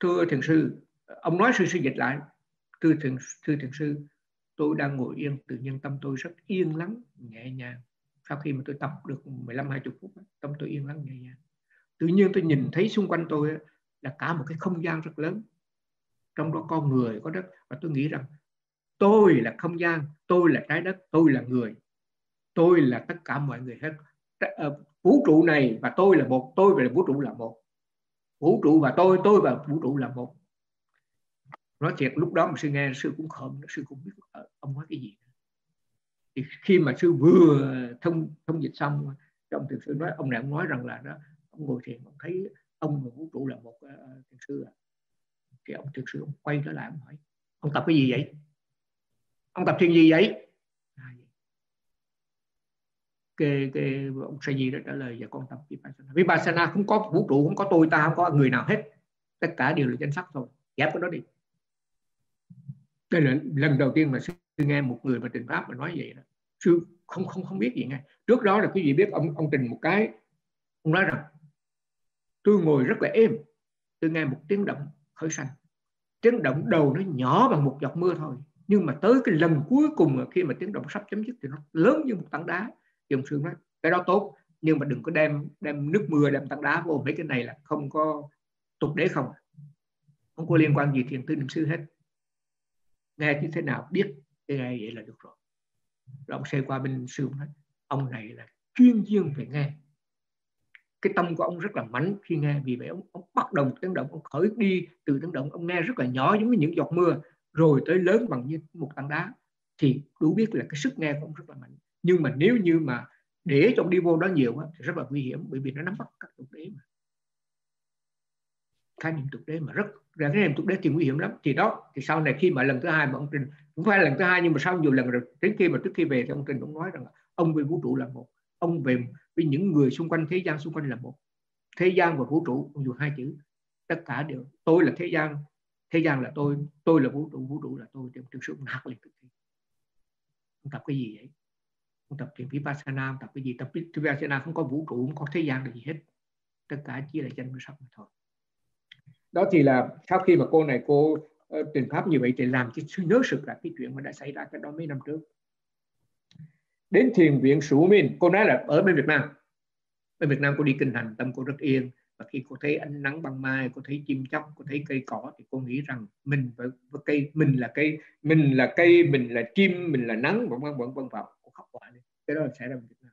Thưa thiền sư ông nói sư sư dịch lại. Thưa thiền, thưa thiền sư tôi đang ngồi yên tự nhiên tâm tôi rất yên lắng nhẹ nhàng. Sau khi mà tôi tập được 15 20 phút tâm tôi yên lắng nhẹ nhàng. Tự nhiên tôi nhìn thấy xung quanh tôi là cả một cái không gian rất lớn. Trong đó con người có đất. Và tôi nghĩ rằng tôi là không gian tôi là trái đất tôi là người. Tôi là tất cả mọi người hết. Ờ, vũ trụ này và tôi là một tôi và vũ trụ là một. Vũ trụ và tôi tôi và vũ trụ là một. Nói thiệt lúc đó mà sư nghe sư cũng khom sư cũng biết ờ, ông nói cái gì. Thì khi mà sư vừa thông thông dịch xong trong thiền sư nói ông này ông nói rằng là đó ông ngồi thiền ông thấy ông và vũ trụ là một uh, thiền sư à. thì ông thiền sư ông quay trở lại ông hỏi ông tập cái gì vậy? Ông tập thiền gì vậy? Cái, cái ông sa di đã trả lời và con tập vipassana vipassana không có vũ trụ không có tôi ta không có người nào hết. Tất cả đều là danh sắc thôi. Ghép cái đó đi. Đây là lần đầu tiên mà sư nghe một người mà trình pháp mà nói vậy đó. Sư không không không biết gì nghe. Trước đó là quý vị biết ông ông trình một cái ông nói rằng tôi ngồi rất là êm. Tôi nghe một tiếng động khởi sanh. Tiếng động đầu nó nhỏ bằng một giọt mưa thôi. Nhưng mà tới cái lần cuối cùng khi mà tiếng động sắp chấm dứt thì nó lớn như một tảng đá thì ông sư nói cái đó tốt nhưng mà đừng có đem đem nước mưa đem tảng đá vô. Mấy cái này là không có tục đế không. Không có liên quan gì thiền tư niệm sư hết. Nghe như thế nào biết cái nghe vậy là được rồi. Rồi ông xe qua bên sư nói ông này là chuyên viên về nghe. Cái tâm của ông rất là mạnh khi nghe vì vậy ông, ông bắt đầu một tiếng động ông khởi đi từ tiếng động ông nghe rất là nhỏ giống như những giọt mưa rồi tới lớn bằng như một tảng đá. Thì đủ biết là cái sức nghe của ông rất là mạnh nhưng mà nếu như mà để trong đi vô đó nhiều thì rất là nguy hiểm, bởi vì nó nắm bắt các tục đế mà. Khái niệm tục đế mà rất, ra cái niệm tục đế thì nguy hiểm lắm. Thì đó, thì sau này khi mà lần thứ hai mà ông trình cũng phải lần thứ hai nhưng mà sau nhiều lần rồi, đến khi mà trước khi về thì ông trình cũng nói rằng là ông về vũ trụ là một, ông về với những người xung quanh thế gian xung quanh là một. Thế gian và vũ trụ, ông dùng hai chữ. Tất cả đều, tôi là thế gian thế gian là tôi tôi là vũ trụ vũ trụ là tôi. Thực sự hạt liền thực thi ông tập cái gì vậy? Ông tập thiền vipassana ông tập cái gì tập vipassana không có vũ trụ không có thế gian gì hết. Tất cả chỉ là danh và sắc mà thôi. Đó thì là sau khi mà cô này cô ờ, uh, truyền pháp như vậy thì làm cho nhớ sực là cái chuyện mà đã xảy ra cái đó mấy năm trước. Đến thiền viện Sủ Minh cô nói là ở bên Việt Nam. Bên Việt Nam cô đi kinh hành tâm cô rất yên. Và khi cô thấy ánh nắng ban mai cô thấy chim chóc cô thấy cây cỏ thì cô nghĩ rằng mình với, với cây mình là cây mình là cây mình là chim mình là nắng vân vân vân vân học hỏi lên cái đó là xảy ra Việt Nam.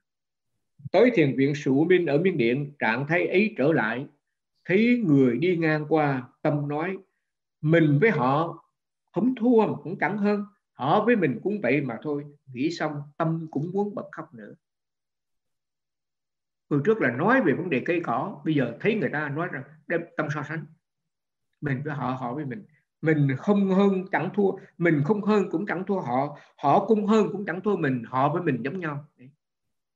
Tới thiền viện Sủ Minh ở Miên Điện, trạng thái ấy trở lại. Thấy người đi ngang qua, tâm nói, mình với họ không thua mà cũng chẳng hơn. Họ với mình cũng vậy mà thôi. Nghĩ xong, tâm cũng muốn bật khóc nữa. Hồi trước là nói về vấn đề cây cỏ, bây giờ thấy người ta nói rằng, đem tâm so sánh. Mình với họ họ với mình mình không hơn chẳng thua, mình không hơn cũng chẳng thua họ họ cũng hơn cũng chẳng thua mình, họ với mình giống nhau.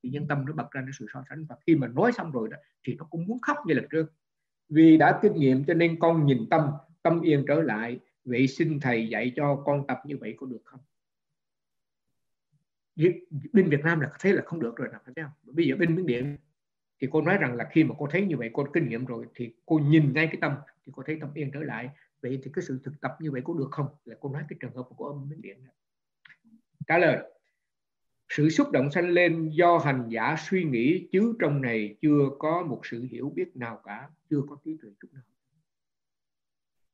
Thì nhân tâm nó bật ra cái sự so sánh và khi mà nói xong rồi đó, thì nó cũng muốn khóc như lần trước. Vì đã kinh nghiệm cho nên con nhìn tâm tâm yên trở lại. Vậy xin thầy dạy cho con tập như vậy có được không? Bên Việt Nam là thấy là không được rồi nào thấy không? Bây giờ bên Miến Điện thì cô nói rằng là khi mà cô thấy như vậy, cô kinh nghiệm rồi, thì cô nhìn ngay cái tâm, thì cô thấy tâm yên trở lại vậy thì cái sự thực tập như vậy có được không? Là cô nói cái trường hợp của ông Miến Điện. Trả lời, sự xúc động sanh lên do hành giả suy nghĩ chứ trong này chưa có một sự hiểu biết nào cả, chưa có trí tuệ chút nào.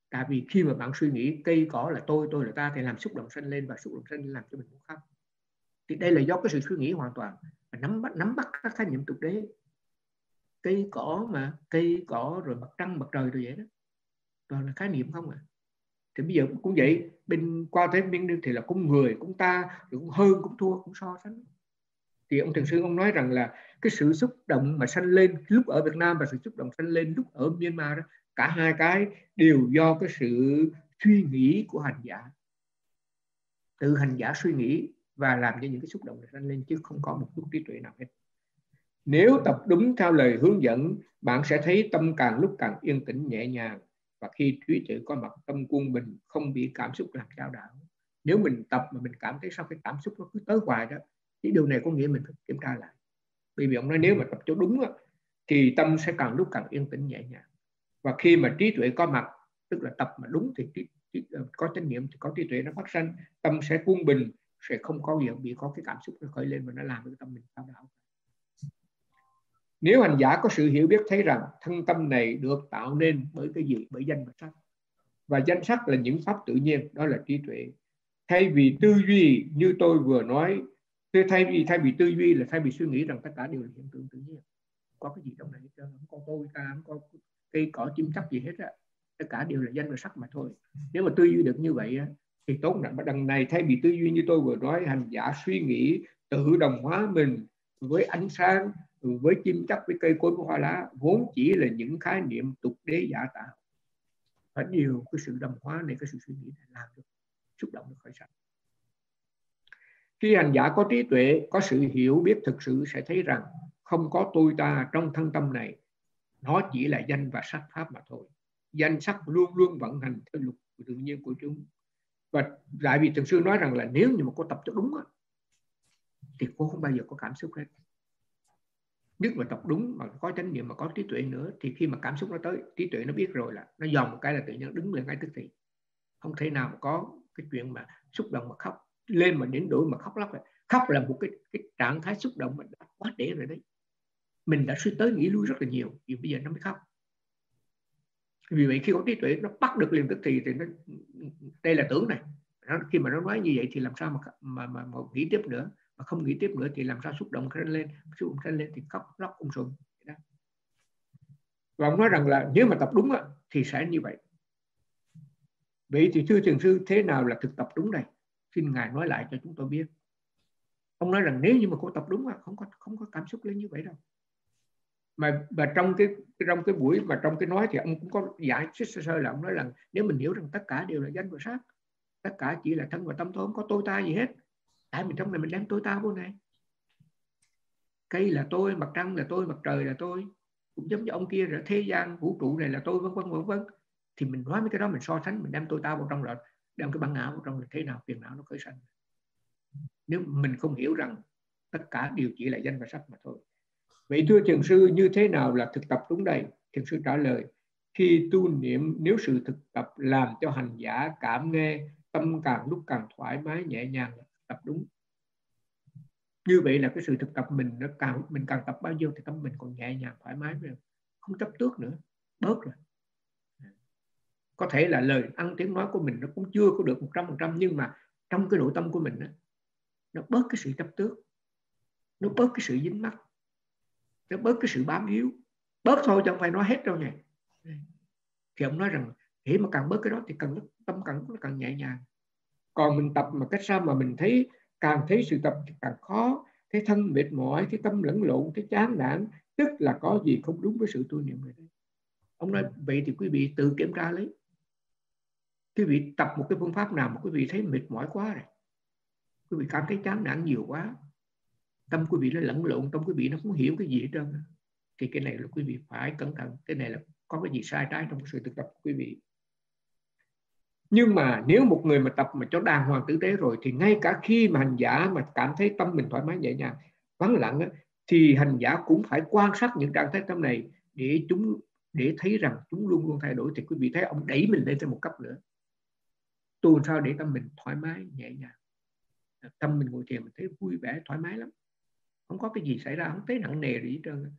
Tại vì khi mà bạn suy nghĩ, cây cỏ là tôi tôi là ta, thì làm xúc động sanh lên và xúc động sanh làm cho mình muốn khóc thì đây là do cái sự suy nghĩ hoàn toàn. Và nắm bắt nắm bắt các khái niệm tục đế. Cây cỏ mà, cây cỏ rồi mặt trăng, mặt trời rồi vậy đó toàn là khái niệm không à thì bây giờ cũng vậy, bên qua thế bên thì là cũng người, cũng ta, rồi cũng hơn, cũng thua, cũng so sánh. Thì ông thiền sư ông nói rằng là cái sự xúc động mà sanh lên lúc ở Việt Nam và sự xúc động sanh lên lúc ở Myanmar đó cả hai cái đều do cái sự suy nghĩ của hành giả. Tự hành giả suy nghĩ và làm cho những cái xúc động này sanh lên chứ không có một chút trí tuệ nào hết. Nếu tập đúng theo lời hướng dẫn, bạn sẽ thấy tâm càng lúc càng yên tĩnh, nhẹ nhàng và khi trí tuệ có mặt tâm quân bình không bị cảm xúc làm dao đảo. Nếu mình tập mà mình cảm thấy sau cái cảm xúc nó cứ tới hoài đó thì điều này có nghĩa mình phải kiểm tra lại. Bởi vì ông nói nếu mà tập cho đúng đó, thì tâm sẽ càng lúc càng yên tĩnh nhẹ nhàng. Và khi mà trí tuệ có mặt tức là tập mà đúng thì trí, trí, ờ, có chánh niệm thì có trí tuệ nó phát sinh tâm sẽ quân bình sẽ không có việc bị có cái cảm xúc nó khởi lên và nó làm cho tâm mình trao đảo nếu hành giả có sự hiểu biết thấy rằng thân tâm này được tạo nên bởi cái gì? Bởi danh và sắc. Và danh sắc là những pháp tự nhiên đó là trí tuệ. Thay vì tư duy như tôi vừa nói thay vì thay vì tư duy là thay vì suy nghĩ rằng tất cả đều là hiện tượng tự nhiên. Có cái gì trong này hết trơn không có tôi ta không có cây cỏ chim chóc gì hết á. Tất cả đều là danh và sắc mà thôi. Nếu mà tư duy được như vậy á, thì tốt nặng đằng này thay vì tư duy như tôi vừa nói hành giả suy nghĩ tự đồng hóa mình với ánh sáng Ừ, với chim chóc với cây cối với hoa lá, vốn chỉ là những khái niệm tục đế giả tạo. Phải nhiều cái sự đồng hóa này, cái sự suy nghĩ này làm được xúc động được khởi sanh khi hành giả có trí tuệ, có sự hiểu biết thực sự sẽ thấy rằng không có tôi ta trong thân tâm này. Nó chỉ là danh và sắc pháp mà thôi. Danh sắc luôn luôn vận hành theo luật tự nhiên của chúng. Và lại vì thường sư nói rằng là nếu như mà cô tập cho đúng thì cô không bao giờ có cảm xúc hết biết mà đọc đúng mà có chánh niệm mà có trí tuệ nữa thì khi mà cảm xúc nó tới trí tuệ nó biết rồi là nó dòm một cái là tự nhiên đứng lên ngay tức thì. Không thể nào mà có cái chuyện mà xúc động mà khóc lên mà đến đổi mà khóc lóc khóc là một cái, cái trạng thái xúc động mà đã quá để rồi đấy. Mình đã suy tới nghĩ lui rất là nhiều thì bây giờ nó mới khóc. Vì vậy khi có trí tuệ nó bắt được liền tức thì thì nó đây là tưởng này. Nó, khi mà nó nói như vậy thì làm sao mà mà mà, mà nghĩ tiếp nữa? Không nghĩ tiếp nữa thì làm sao xúc động lên lên, xúc động lên lên thì khóc, lóc um sùm và ông nói rằng là nếu mà tập đúng thì sẽ như vậy. Vậy thì thưa thiền sư, thế nào là thực tập đúng này xin ngài nói lại cho chúng tôi biết. Ông nói rằng nếu như mà cô tập đúng là không có không có cảm xúc lên như vậy đâu. Mà và trong cái trong cái buổi mà trong cái nói thì ông cũng có giải thích sơ sơ là ông nói rằng nếu mình hiểu rằng tất cả đều là danh và sắc tất cả chỉ là thân và tâm thôi, không có tôi ta gì hết tại mình trong này mình đem tôi ta vô này? Cây là tôi, mặt trăng là tôi, mặt trời là tôi. Cũng giống như ông kia rồi thế gian, vũ trụ này là tôi, vân vân vân vân. Thì mình nói mấy cái đó mình so sánh, mình đem tôi ta vào trong rồi đem cái bản ngã vào trong là thế nào phiền não nó khởi sanh. Nếu mình không hiểu rằng tất cả đều chỉ là danh và sắc mà thôi. Vậy thưa thiền sư, như thế nào là thực tập đúng đây? Thiền sư trả lời, khi tu niệm, nếu sự thực tập làm cho hành giả cảm nghe, tâm càng lúc càng thoải mái, nhẹ nhàng tập đúng. Như vậy là cái sự thực tập mình nó càng mình càng tập bao nhiêu thì tâm mình còn nhẹ nhàng thoải mái rồi không chấp tước nữa bớt rồi. Có thể là lời ăn tiếng nói của mình nó cũng chưa có được một trăm phần trăm nhưng mà trong cái nội tâm của mình đó, nó bớt cái sự chấp tước. Nó bớt cái sự dính mắc. Nó bớt cái sự bám víu. Bớt thôi chứ không phải nói hết đâu nha. Thì ông nói rằng khi mà càng bớt cái đó thì càng tâm càng nó càng nhẹ nhàng còn mình tập mà cách sao mà mình thấy càng thấy sự tập càng khó. Thấy thân mệt mỏi thấy tâm lẫn lộn thấy chán nản tức là có gì không đúng với sự tu niệm này. Đấy ông nói vậy thì quý vị tự kiểm tra lấy. Quý vị tập một cái phương pháp nào mà quý vị thấy mệt mỏi quá rồi. Quý vị cảm thấy chán nản nhiều quá. Tâm quý vị nó lẫn lộn tâm quý vị nó không hiểu cái gì hết trơn thì cái này là quý vị phải cẩn thận. Cái này là có cái gì sai trái trong sự thực tập của quý vị nhưng mà nếu một người mà tập mà cho đàng hoàng tử tế rồi thì ngay cả khi mà hành giả mà cảm thấy tâm mình thoải mái nhẹ nhàng, vắng lặng thì hành giả cũng phải quan sát những trạng thái tâm này để chúng, để thấy rằng chúng luôn luôn thay đổi. Thì quý vị thấy ông đẩy mình lên thêm một cấp nữa. Tu sao để tâm mình thoải mái, nhẹ nhàng? Tâm mình ngồi thiền mình thấy vui vẻ, thoải mái lắm. Không có cái gì xảy ra, không thấy nặng nề gì hết trơn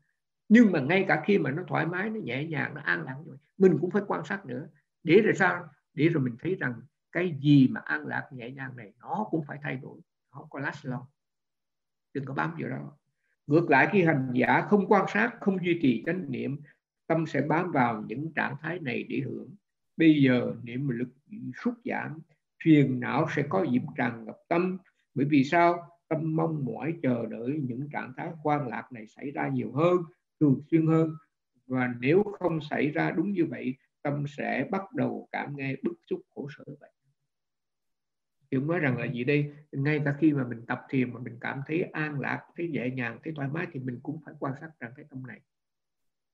nhưng mà ngay cả khi mà nó thoải mái, nó nhẹ nhàng, nó an lặng rồi, mình cũng phải quan sát nữa. Để rồi sao? Để rồi mình thấy rằng cái gì mà an lạc nhẹ nhàng này, nó cũng phải thay đổi không có last long. Đừng có bám vào đó. Ngược lại, khi hành giả không quan sát, không duy trì chánh niệm, tâm sẽ bám vào những trạng thái này để hưởng. Bây giờ niệm lực sút giảm, phiền não sẽ có dịp tràn ngập tâm. Bởi vì sao? Tâm mong mỏi chờ đợi những trạng thái quan lạc này xảy ra nhiều hơn, thường xuyên hơn. Và nếu không xảy ra đúng như vậy tâm sẽ bắt đầu cảm nghe bức xúc, khổ sở vậy. Thì nói rằng là gì đây? Ngay cả khi mà mình tập thiền mà mình cảm thấy an lạc, thấy nhẹ nhàng, thấy thoải mái thì mình cũng phải quan sát trạng thái tâm này.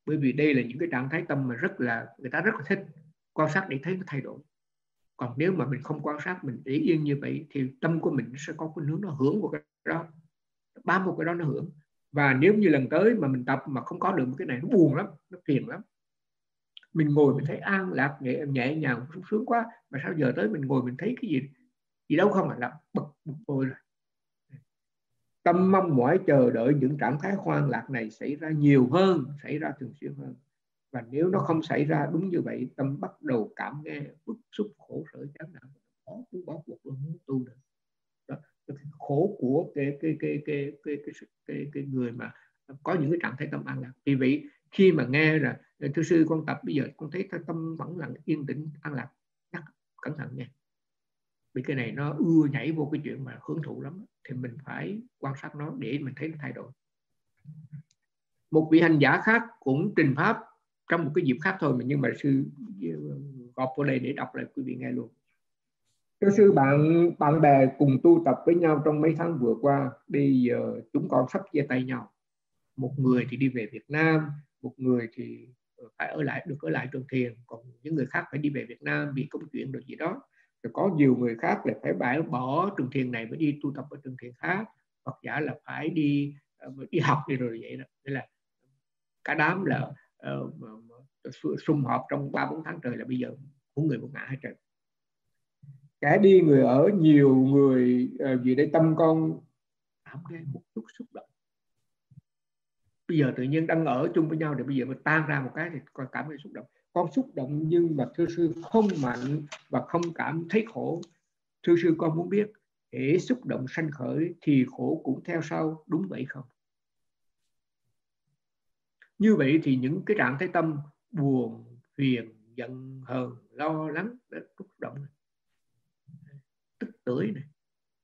Bởi vì đây là những cái trạng thái tâm mà rất là, người ta rất là thích quan sát để thấy nó thay đổi. Còn nếu mà mình không quan sát, mình để yên như vậy thì tâm của mình sẽ có cái hướng nó hưởng của cái đó, bám một cái đó nó hưởng. Và nếu như lần tới mà mình tập mà không có được cái này, nó buồn lắm, nó phiền lắm mình ngồi mình thấy an lạc nhẹ nhẹ nhàng sung sướng quá mà sao giờ tới mình ngồi mình thấy cái gì? Gì đâu không là bực bực bội rồi. Tâm mong mỏi chờ đợi những trạng thái hoang lạc này xảy ra nhiều hơn xảy ra thường xuyên hơn. Và nếu nó không xảy ra đúng như vậy tâm bắt đầu cảm nghe bức xúc khổ sở chán nản bỏ tu bỏ cuộc luôn muốn tu được đó khổ của cái cái cái cái cái cái, cái, cái, cái người mà có những cái trạng thái tâm an lạc. Vì vậy khi mà nghe là thưa sư, con tập bây giờ con thấy tâm vẫn là yên tĩnh, an lạc. Nhắc, cẩn thận nha. Vì cái này nó ưa nhảy vô cái chuyện mà hưởng thụ lắm thì mình phải quan sát nó để mình thấy nó thay đổi. Một vị hành giả khác cũng trình pháp trong một cái dịp khác thôi mà, nhưng mà sư gọp vào đây để đọc lại quý vị nghe luôn. Thưa sư, bạn bạn bè cùng tu tập với nhau trong mấy tháng vừa qua, bây giờ chúng con sắp chia tay nhau. Một người thì đi về Việt Nam một người thì phải ở lại được ở lại trường thiền còn những người khác phải đi về Việt Nam vì công chuyện được gì đó. Rồi có nhiều người khác là phải bãi bỏ trường thiền này mới đi tu tập ở trường thiền khác hoặc giả là phải đi ờ, đi học đi rồi vậy đó. Nên là cả đám là uh, sum họp trong ba bốn tháng trời là bây giờ muốn người một ngã hết trời kẻ đi người ở nhiều người uh, gì đây tâm con. Cảm thấy một chút xúc động bây giờ tự nhiên đang ở chung với nhau để bây giờ mà tan ra một cái thì con cảm thấy xúc động. Con xúc động nhưng mà thưa sư không mạnh và không cảm thấy khổ. Thưa sư con muốn biết để xúc động sanh khởi thì khổ cũng theo sau đúng vậy không? Như vậy thì những cái trạng thái tâm buồn phiền giận hờn lo lắng xúc động tức tưởi này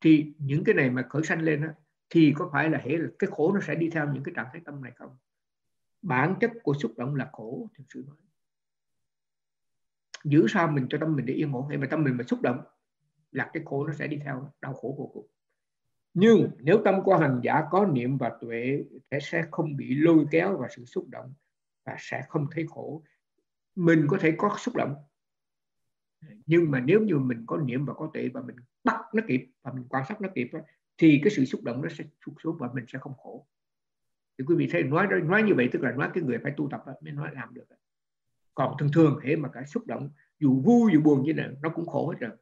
thì những cái này mà khởi sanh lên đó, thì có phải là hệ cái khổ nó sẽ đi theo những cái trạng thái tâm này không? Bản chất của xúc động là khổ thực sự nói. Giữ sao mình cho tâm mình để yên ổn. Hay mà tâm mình mà xúc động là cái khổ nó sẽ đi theo đau khổ vô cùng nhưng nếu tâm của hành giả có niệm và tuệ thì sẽ không bị lôi kéo vào sự xúc động và sẽ không thấy khổ. Mình có thể có xúc động, nhưng mà nếu như mình có niệm và có tuệ và mình bắt nó kịp và mình quan sát nó kịp thì cái sự xúc động nó sẽ sụt xuống và mình sẽ không khổ. Thì quý vị thấy nói nói như vậy tức là nói cái người phải tu tập mới nói làm được còn thường thường thế mà cái xúc động dù vui dù buồn như này nó cũng khổ hết rồi.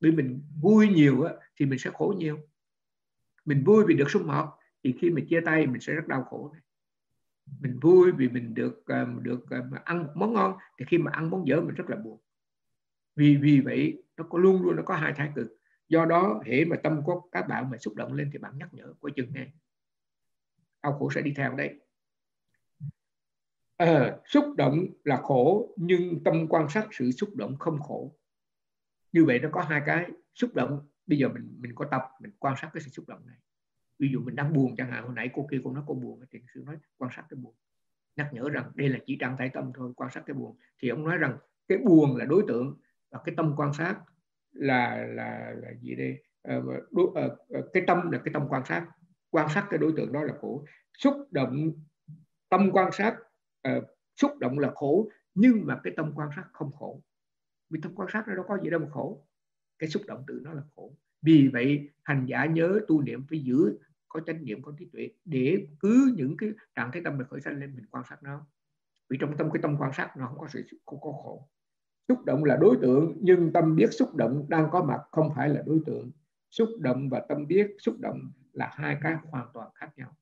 Vì mình vui nhiều á, thì mình sẽ khổ nhiều. Mình vui vì được sum họp thì khi mà chia tay mình sẽ rất đau khổ. Này. mình vui vì mình được à, được à, ăn món ngon thì khi mà ăn món dở mình rất là buồn. Vì vì vậy nó có luôn luôn nó có hai thái cực do đó hệ mà tâm của các bạn mà xúc động lên thì bạn nhắc nhở coi chừng nghe đau khổ sẽ đi theo đấy. À, xúc động là khổ nhưng tâm quan sát sự xúc động không khổ. Như vậy nó có hai cái xúc động bây giờ mình mình có tập mình quan sát cái sự xúc động này. Ví dụ mình đang buồn chẳng hạn hồi nãy cô kia cô nói cô buồn thì sư nói quan sát cái buồn. Nhắc nhở rằng đây là chỉ trạng thái tâm thôi quan sát cái buồn. Thì ông nói rằng cái buồn là đối tượng và cái tâm quan sát là là là gì đây? À, đối, à, cái tâm là cái tâm quan sát. Quan sát cái đối tượng đó là khổ. Xúc động tâm quan sát uh, xúc động là khổ nhưng mà cái tâm quan sát không khổ. Vì tâm quan sát nó đâu có gì đâu mà khổ. Cái xúc động tự nó là khổ. Vì vậy hành giả nhớ tu niệm phải giữ có chánh niệm có trí tuệ để cứ những cái trạng thái tâm mình khởi sanh lên mình quan sát nó. Vì trong tâm cái tâm quan sát nó không có sự không có khổ xúc động là đối tượng, nhưng tâm biết xúc động đang có mặt, không phải là đối tượng. Xúc động và tâm biết xúc động là hai cái hoàn toàn khác nhau.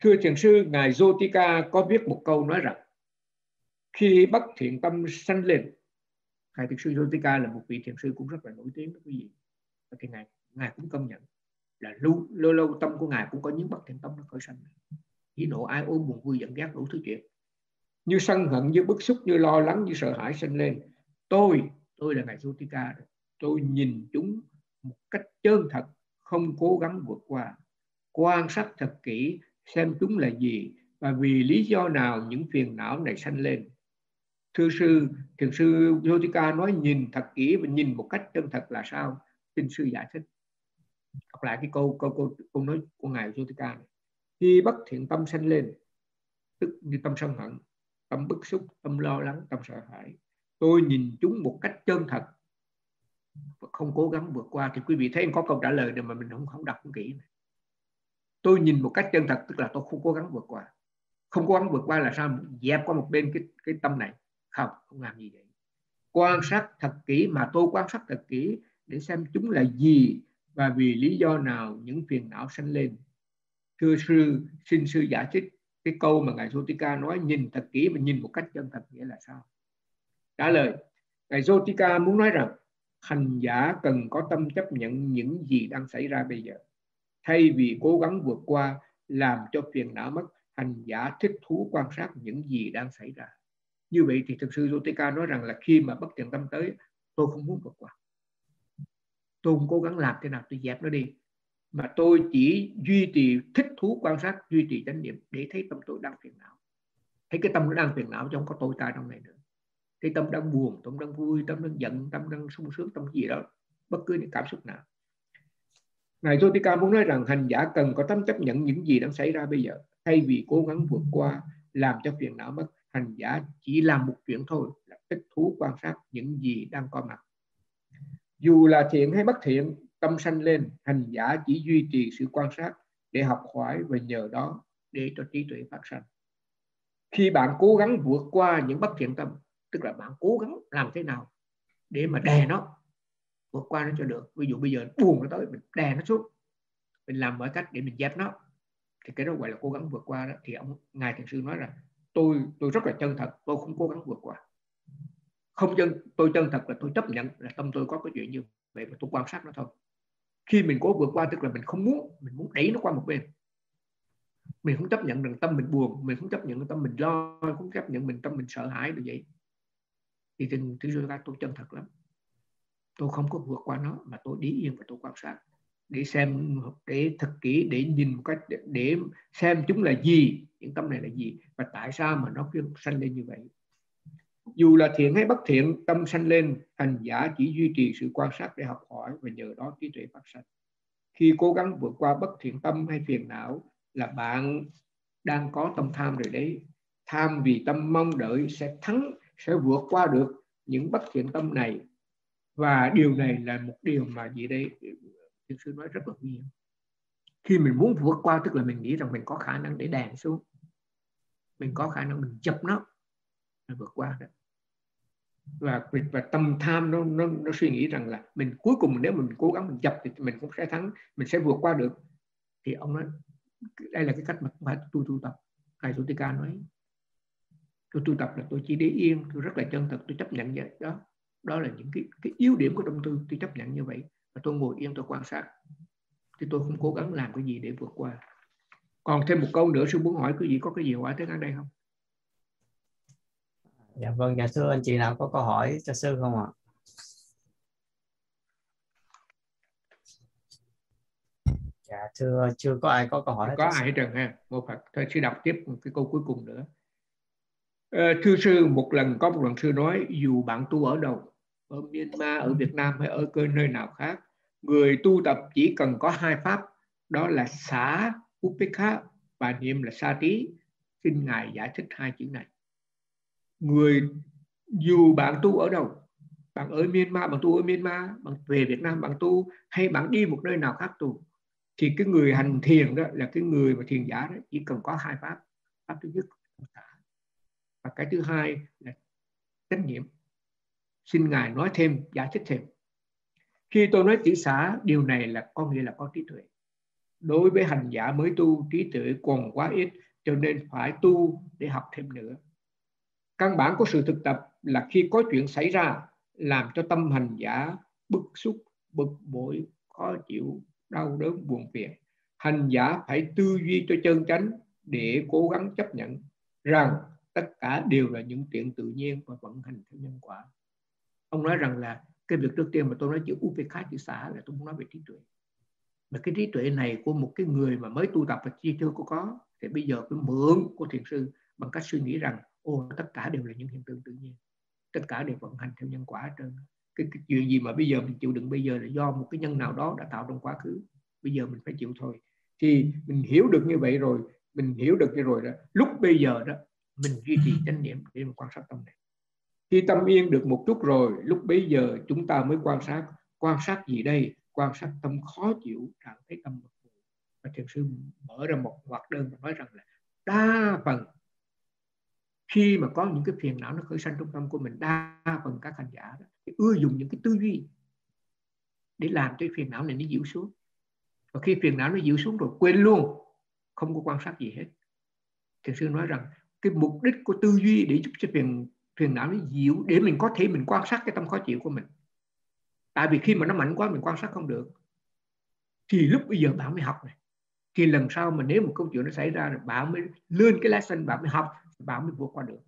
Thưa thiền sư, ngài Jotika có viết một câu nói rằng, khi bất thiện tâm sanh lên, ngài thiền sư Jotika là một vị thiền sư cũng rất là nổi tiếng đó quý vị. Và thì ngài ngài cũng công nhận là lâu lâu lâu tâm của ngài cũng có những bất thiện tâm nó khởi sanh. Chỉ nộ ai ôm buồn vui giận ghét đủ thứ chuyện như sân hận như bức xúc như lo lắng như sợ hãi sinh lên. Tôi tôi là ngài Jotika tôi nhìn chúng một cách chân thật không cố gắng vượt qua. Quan sát thật kỹ xem chúng là gì và vì lý do nào những phiền não này sanh lên. Thưa sư thiền sư Yotika nói nhìn thật kỹ và nhìn một cách chân thật là sao? Xin sư giải thích. Đọc lại cái câu câu câu, câu nói của ngài Yotika này. khi bất thiện tâm sanh lên tức như tâm sân hận tâm bức xúc tâm lo lắng tâm sợ hãi. Tôi nhìn chúng một cách chân thật và không cố gắng vượt qua. Thì quý vị thấy em có câu trả lời để mà mình không không đọc không kỹ này? Tôi nhìn một cách chân thật, tức là tôi không cố gắng vượt qua. Không cố gắng vượt qua là sao? Dẹp qua một bên cái cái tâm này. Không không làm gì vậy. Quan sát thật kỹ mà tôi quan sát thật kỹ để xem chúng là gì và vì lý do nào những phiền não sanh lên. Thưa sư, xin sư giải thích cái câu mà ngài Sotika nói, nhìn thật kỹ và nhìn một cách chân thật nghĩa là sao? Trả lời, ngài Sotika muốn nói rằng hành giả cần có tâm chấp nhận những gì đang xảy ra bây giờ. Thay vì cố gắng vượt qua, làm cho phiền não mất hành giả thích thú quan sát những gì đang xảy ra. Như vậy thì thực sự Jotika nói rằng là khi mà bất thiện tâm tới, tôi không muốn vượt qua. Tôi không cố gắng làm thế nào, tôi dẹp nó đi mà tôi chỉ duy trì thích thú quan sát, duy trì chánh niệm để thấy tâm tôi đang phiền não. Thấy cái tâm nó đang phiền não chứ không có tôi ta trong này nữa. Cái tâm đang buồn, tâm đang vui, tâm đang giận, tâm đang sung sướng, tâm gì đó, bất cứ những cảm xúc nào. Ngài Jotika muốn nói rằng hành giả cần có tâm chấp nhận những gì đang xảy ra bây giờ. Thay vì cố gắng vượt qua, làm cho phiền não mất, hành giả chỉ làm một chuyện thôi, là thích thú quan sát những gì đang có mặt. Dù là thiện hay bất thiện tâm sanh lên, hành giả chỉ duy trì sự quan sát để học hỏi và nhờ đó để cho trí tuệ phát sanh. Khi bạn cố gắng vượt qua những bất thiện tâm, tức là bạn cố gắng làm thế nào để mà đè nó, vượt qua nó cho được. Ví dụ bây giờ buồn nó tới, mình đè nó xuống, mình làm mọi cách để mình dẹp nó, thì cái đó gọi là cố gắng vượt qua đó. Thì ông ngài thiền sư nói là, tôi tôi rất là chân thật, tôi không cố gắng vượt qua. Không chân, tôi chân thật là tôi chấp nhận là tâm tôi có cái chuyện như vậy mà tôi quan sát nó thôi khi mình cố vượt qua tức là mình không muốn mình muốn đẩy nó qua một bên. Mình không chấp nhận rằng tâm mình buồn mình không chấp nhận tâm mình lo không chấp nhận mình tâm mình sợ hãi như vậy. Thì thì, thì tôi chân thật lắm. Tôi không có vượt qua nó mà tôi đi yên và tôi quan sát. Để xem để thật kỹ để nhìn một cách để, để xem chúng là gì những tâm này là gì và tại sao mà nó cứ sanh lên như vậy dù là thiện hay bất thiện, tâm sanh lên, hành giả chỉ duy trì sự quan sát để học hỏi và nhờ đó trí tuệ phát sanh. Khi cố gắng vượt qua bất thiện tâm hay phiền não là bạn đang có tâm tham rồi đấy. Tham vì tâm mong đợi sẽ thắng, sẽ vượt qua được những bất thiện tâm này. Và điều này là một điều mà gì đây? Thiên sư nói rất là nguy hiểm. Khi mình muốn vượt qua, tức là mình nghĩ rằng mình có khả năng để đàn xuống. Mình có khả năng mình chụp nó vượt qua đó và và tâm tham nó, nó nó suy nghĩ rằng là mình cuối cùng nếu mình cố gắng mình dập thì mình cũng sẽ thắng mình sẽ vượt qua được. Thì ông nói đây là cái cách mà phải tu tu tập. Thầy Sutika nói tôi tu tập là tôi chỉ để yên tôi rất là chân thật tôi chấp nhận vậy. Đó đó là những cái cái yếu điểm của tâm tư tôi chấp nhận như vậy và tôi ngồi yên tôi quan sát. Thì tôi không cố gắng làm cái gì để vượt qua. Còn thêm một câu nữa sư muốn hỏi cái gì có cái gì hỏi tới ngang đây không? Dạ vâng dạ thưa anh chị nào có câu hỏi cho sư không ạ? Dạ thưa chưa có ai có câu hỏi có ai trơn ha. Một phật thôi sư đọc tiếp cái câu cuối cùng nữa. Ờ, thưa sư một lần có một lần sư nói dù bạn tu ở đâu ở Myanmar ở Việt Nam hay ở cơ nơi nào khác người tu tập chỉ cần có hai pháp đó là xả upekha và niệm là sa tí. Xin ngài giải thích hai chữ này người dù bạn tu ở đâu, bạn ở Myanmar, bạn tu ở Myanmar, bạn về Việt Nam, bạn tu hay bạn đi một nơi nào khác tu, thì cái người hành thiền đó là cái người mà thiền giả đó, chỉ cần có hai pháp. Pháp thứ nhất là và cái thứ hai là trách nhiệm xin ngài nói thêm, giải thích thêm. Khi tôi nói tỷ xã điều này là có nghĩa là có trí tuệ. Đối với hành giả mới tu, trí tuệ còn quá ít, cho nên phải tu để học thêm nữa căn bản của sự thực tập là khi có chuyện xảy ra, làm cho tâm hành giả bức xúc, bực bội, khó chịu, đau đớn, buồn phiền. Hành giả phải tư duy cho chân chánh để cố gắng chấp nhận rằng tất cả đều là những chuyện tự nhiên và vận hành theo nhân quả. Ông nói rằng là cái việc trước tiên mà tôi nói chữ upekha chữ xã là tôi muốn nói về trí tuệ. Mà cái trí tuệ này của một cái người mà mới tu tập và chi chưa có có, thì bây giờ cái mượn của thiền sư bằng cách suy nghĩ rằng ô tất cả đều là những hiện tượng tự nhiên. Tất cả đều vận hành theo nhân quả hết trơn cái, cái chuyện gì mà bây giờ mình chịu đựng bây giờ là do một cái nhân nào đó đã tạo trong quá khứ. Bây giờ mình phải chịu thôi. Thì mình hiểu được như vậy rồi mình hiểu được như rồi đó lúc bây giờ đó mình duy trì chánh niệm để mà quan sát tâm này. Khi tâm yên được một chút rồi lúc bấy giờ chúng ta mới quan sát. Quan sát gì đây? Quan sát tâm khó chịu trạng thấy tâm và thiền sư mở ra một hoạt đơn và nói rằng là đa phần khi mà có những cái phiền não nó khởi sanh trong tâm của mình đa phần các hành giả đó, thì ưa dùng những cái tư duy để làm cho phiền não này nó dịu xuống. Và khi phiền não nó dịu xuống rồi quên luôn không có quan sát gì hết. Thiền sư nói rằng cái mục đích của tư duy để giúp cho phiền phiền não nó dịu để mình có thể mình quan sát cái tâm khó chịu của mình. Tại vì khi mà nó mạnh quá mình quan sát không được. Thì lúc bây giờ bạn mới học này. Thì lần sau mà nếu một câu chuyện nó xảy ra rồi bạn mới lên cái lesson bạn mới học bạn mới vượt qua được.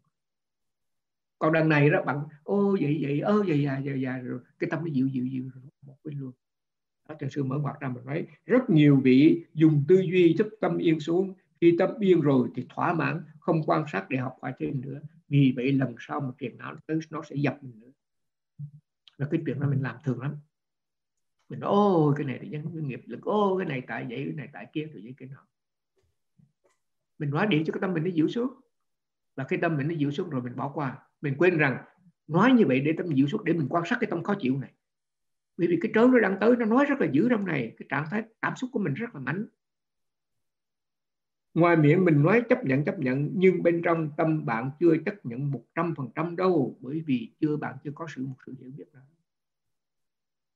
Còn đằng này đó, bạn, ô, vậy vậy, ơ, vậy dạ vậy dạ rồi. Cái tâm nó dịu dịu dịu, rồi một bên luôn. Đó thiền sư mở ngoặt ra mình nói, rất nhiều vị dùng tư duy giúp tâm yên xuống. Khi tâm yên rồi thì thỏa mãn, không quan sát để học hỏi thêm nữa. Vì vậy lần sau một chuyện nào tới, nó sẽ dập mình nữa. Và cái chuyện đó mình làm thường lắm. Mình nói, ô, cái này là nhân nghiệp lực. Ô, cái này tại vậy, cái này tại kia, rồi vậy cái nọ. Mình nói điện cho cái tâm mình nó dịu xuống và cái tâm mình nó dịu xuống rồi mình bỏ qua. Mình quên rằng, nói như vậy để tâm dịu xuống để mình quan sát cái tâm khó chịu này. Bởi vì cái trớn nó đang tới, nó nói rất là dữ trong này, cái trạng thái cảm xúc của mình rất là mạnh ngoài miệng mình nói chấp nhận chấp nhận, nhưng bên trong tâm bạn chưa chấp nhận một trăm phần trăm đâu, bởi vì chưa bạn chưa có sự, một sự hiểu biết đó.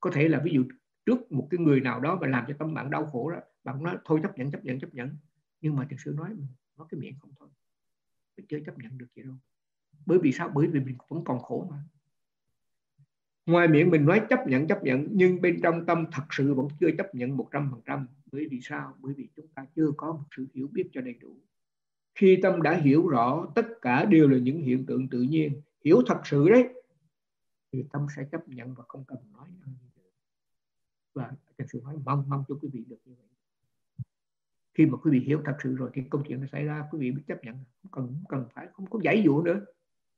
Có thể là ví dụ trước một cái người nào đó mà làm cho tâm bạn đau khổ đó, bạn nói thôi chấp nhận chấp nhận chấp nhận. Nhưng mà thực sự nói ừ, nói cái miệng không thôi mình chưa chấp nhận được gì đâu. Bởi vì sao? Bởi vì mình vẫn còn khổ mà. Ngoài miệng mình nói chấp nhận chấp nhận, nhưng bên trong tâm thật sự vẫn chưa chấp nhận một trăm phần trăm. Bởi vì sao? Bởi vì chúng ta chưa có một sự hiểu biết cho đầy đủ. Khi tâm đã hiểu rõ tất cả đều là những hiện tượng tự nhiên, hiểu thật sự đấy, thì tâm sẽ chấp nhận và không cần nói nữa. Và thật sự nói, mong mong cho quý vị được như vậy khi mà quý vị hiểu thật sự rồi thì câu chuyện nó xảy ra quý vị biết chấp nhận. Không cần không cần phải không có giải dụ nữa.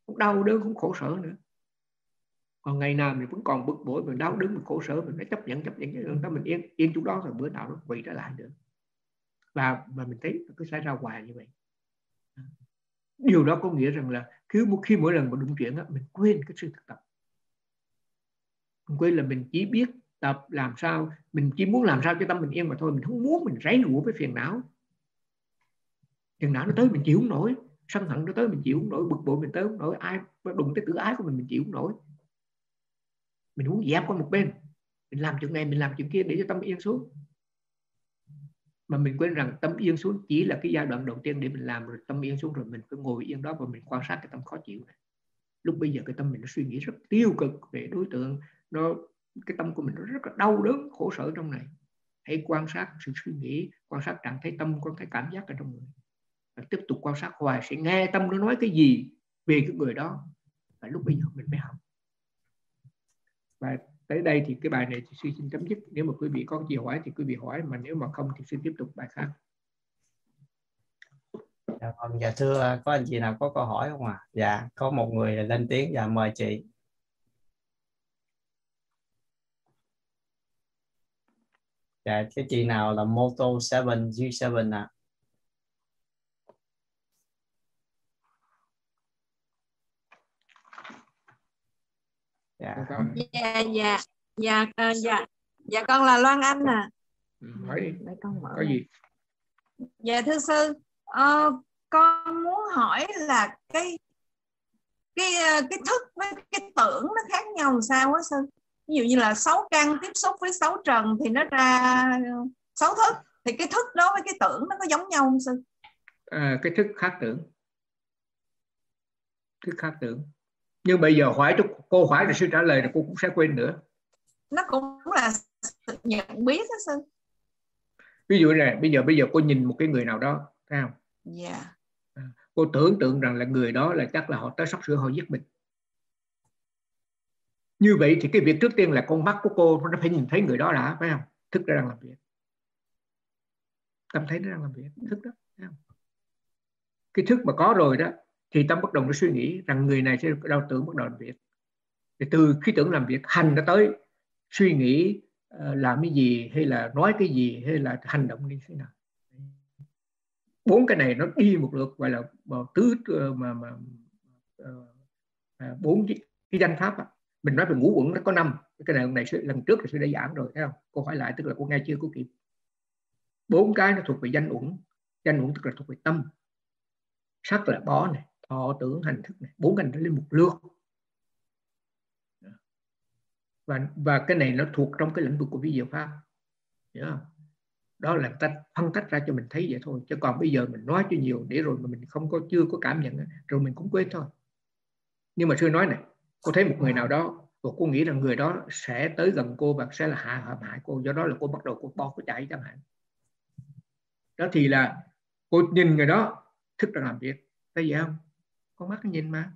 Không đau đớn không khổ sở nữa. Còn ngày nào mình vẫn còn bực bội mình đau đớn mình khổ sở mình phải chấp nhận chấp nhận cái đó mình yên yên chỗ đó rồi bữa nào nó quay trở lại nữa. Và mà mình thấy nó cứ xảy ra hoài như vậy. Điều đó có nghĩa rằng là cứ khi mỗi lần mà đụng chuyện đó, mình quên cái sự thực tập. Mình quên là mình chỉ biết tập làm sao, mình chỉ muốn làm sao cho tâm mình yên mà thôi, mình không muốn mình ráy rủa với phiền não. Phiền não nó tới mình chịu không nổi, sân hận nó tới mình chịu không nổi, bực bội mình tới không nổi, ai đụng tới tự ái của mình mình chịu không nổi. Mình muốn dẹp qua một bên, mình làm chuyện này, mình làm chuyện kia để cho tâm yên xuống. Mà mình quên rằng tâm yên xuống chỉ là cái giai đoạn đầu tiên để mình làm rồi tâm yên xuống rồi mình phải ngồi yên đó và mình quan sát cái tâm khó chịu này. Lúc bây giờ cái tâm mình nó suy nghĩ rất tiêu cực về đối tượng, nó cái tâm của mình nó rất là đau đớn khổ sở trong này. Hãy quan sát sự suy nghĩ quan sát trạng thái tâm quan cái cảm giác ở trong người. Và tiếp tục quan sát hoài sẽ nghe tâm nó nói cái gì về cái người đó. Và lúc bây giờ mình mới học. Và tới đây thì cái bài này thì sư xin chấm dứt. Nếu mà quý vị có gì hỏi thì quý vị hỏi mà nếu mà không thì xin tiếp tục bài khác. Dạ, vâng, dạ thưa có anh chị nào có câu hỏi không ạ? À? dạ có một người lên tiếng dạ mời chị. Dạ cái chị nào là Moto 7 G7 ạ? À? dạ dạ dạ. Dạ dạ dạ, dạ con là Loan Anh à. Ừ, hỏi đi. Để con mở có gì? Dạ thưa sư uh, con muốn hỏi là cái cái ờ, cái thức với cái tưởng nó khác nhau làm sao á sư ví dụ như là sáu căn tiếp xúc với sáu trần thì nó ra sáu thức. Thì cái thức đó với cái tưởng nó có giống nhau không sư? À, cái thức khác tưởng. Thức khác tưởng. Nhưng bây giờ hỏi cho cô hỏi thì sư trả lời là cô cũng sẽ quên nữa. Nó cũng là sự nhận biết đó sư. Ví dụ này bây giờ bây giờ cô nhìn một cái người nào đó thấy không? Dạ. Yeah. À, cô tưởng tượng rằng là người đó là chắc là họ tới sắp sửa họ giết mình như vậy thì cái việc trước tiên là con mắt của cô nó phải nhìn thấy người đó đã phải không thức ra đang làm việc tâm thấy nó đang làm việc thức đó phải không? cái thức mà có rồi đó thì tâm bắt đầu nó suy nghĩ rằng người này sẽ đau tưởng bắt đầu làm việc thì từ khi tưởng làm việc hành nó tới suy nghĩ uh, làm cái gì hay là nói cái gì hay là hành động như thế nào bốn cái này nó đi một lượt gọi là tứ uh, mà mà uh, bốn cái, cái danh pháp à mình nói về ngũ quẩn nó có năm. Cái này lần này lần trước là sư đã giảng rồi, thấy không? Cô hỏi lại tức là cô nghe chưa, cô kịp bốn cái nó thuộc về danh uẩn. Danh uẩn tức là thuộc về tâm. Sắc là bó này, thọ tưởng, hành thức này. Bốn cái này lên một lượt. Và và cái này nó thuộc trong cái lĩnh vực của vi diệu pháp. Đó là ta phân tách ra cho mình thấy vậy thôi. Chứ còn bây giờ mình nói cho nhiều để rồi mà mình không có, chưa có cảm nhận rồi mình cũng quên thôi. Nhưng mà sư nói này cô thấy một người nào đó và cô nghĩ rằng người đó sẽ tới gần cô và sẽ là hạ hãm hại cô, do đó là cô bắt đầu cô bo cô chạy chẳng hạn. Đó thì là cô nhìn người đó, thức đang làm việc. Thấy gì không? Con mắt nó nhìn mà.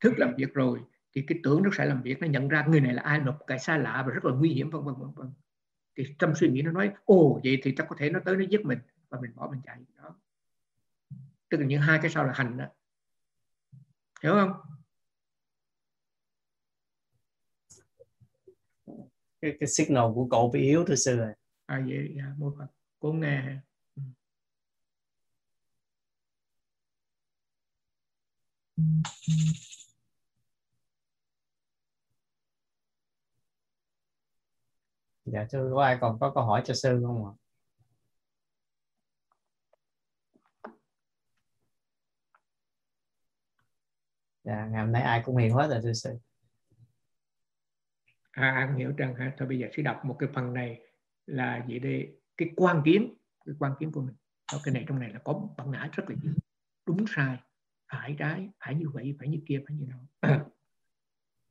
Thức làm việc rồi thì cái tưởng nó sẽ làm việc, nó nhận ra người này là ai, một cái xa lạ và rất là nguy hiểm, vân vân vân vân. Thì trong suy nghĩ nó nói, ồ, vậy thì chắc có thể nó tới nó giết mình và mình bỏ mình chạy. Đó. Tức là những hai cái sau là hành đó. Hiểu không? Cái, cái signal của cậu bị yếu thưa sư rồi. À vậy à, mô phật. Cô nghe. Dạ thưa có ai còn có câu hỏi cho sư không ạ? Dạ ngày hôm nay ai cũng hiểu hết rồi thưa sư à, à anh hiểu rằng ha thôi bây giờ sẽ đọc một cái phần này là gì đây? Cái quan kiến cái quan kiến của mình. Đó, cái này trong này là có bản ngã rất là nhiều. Đúng sai phải trái phải như vậy phải như kia phải như nào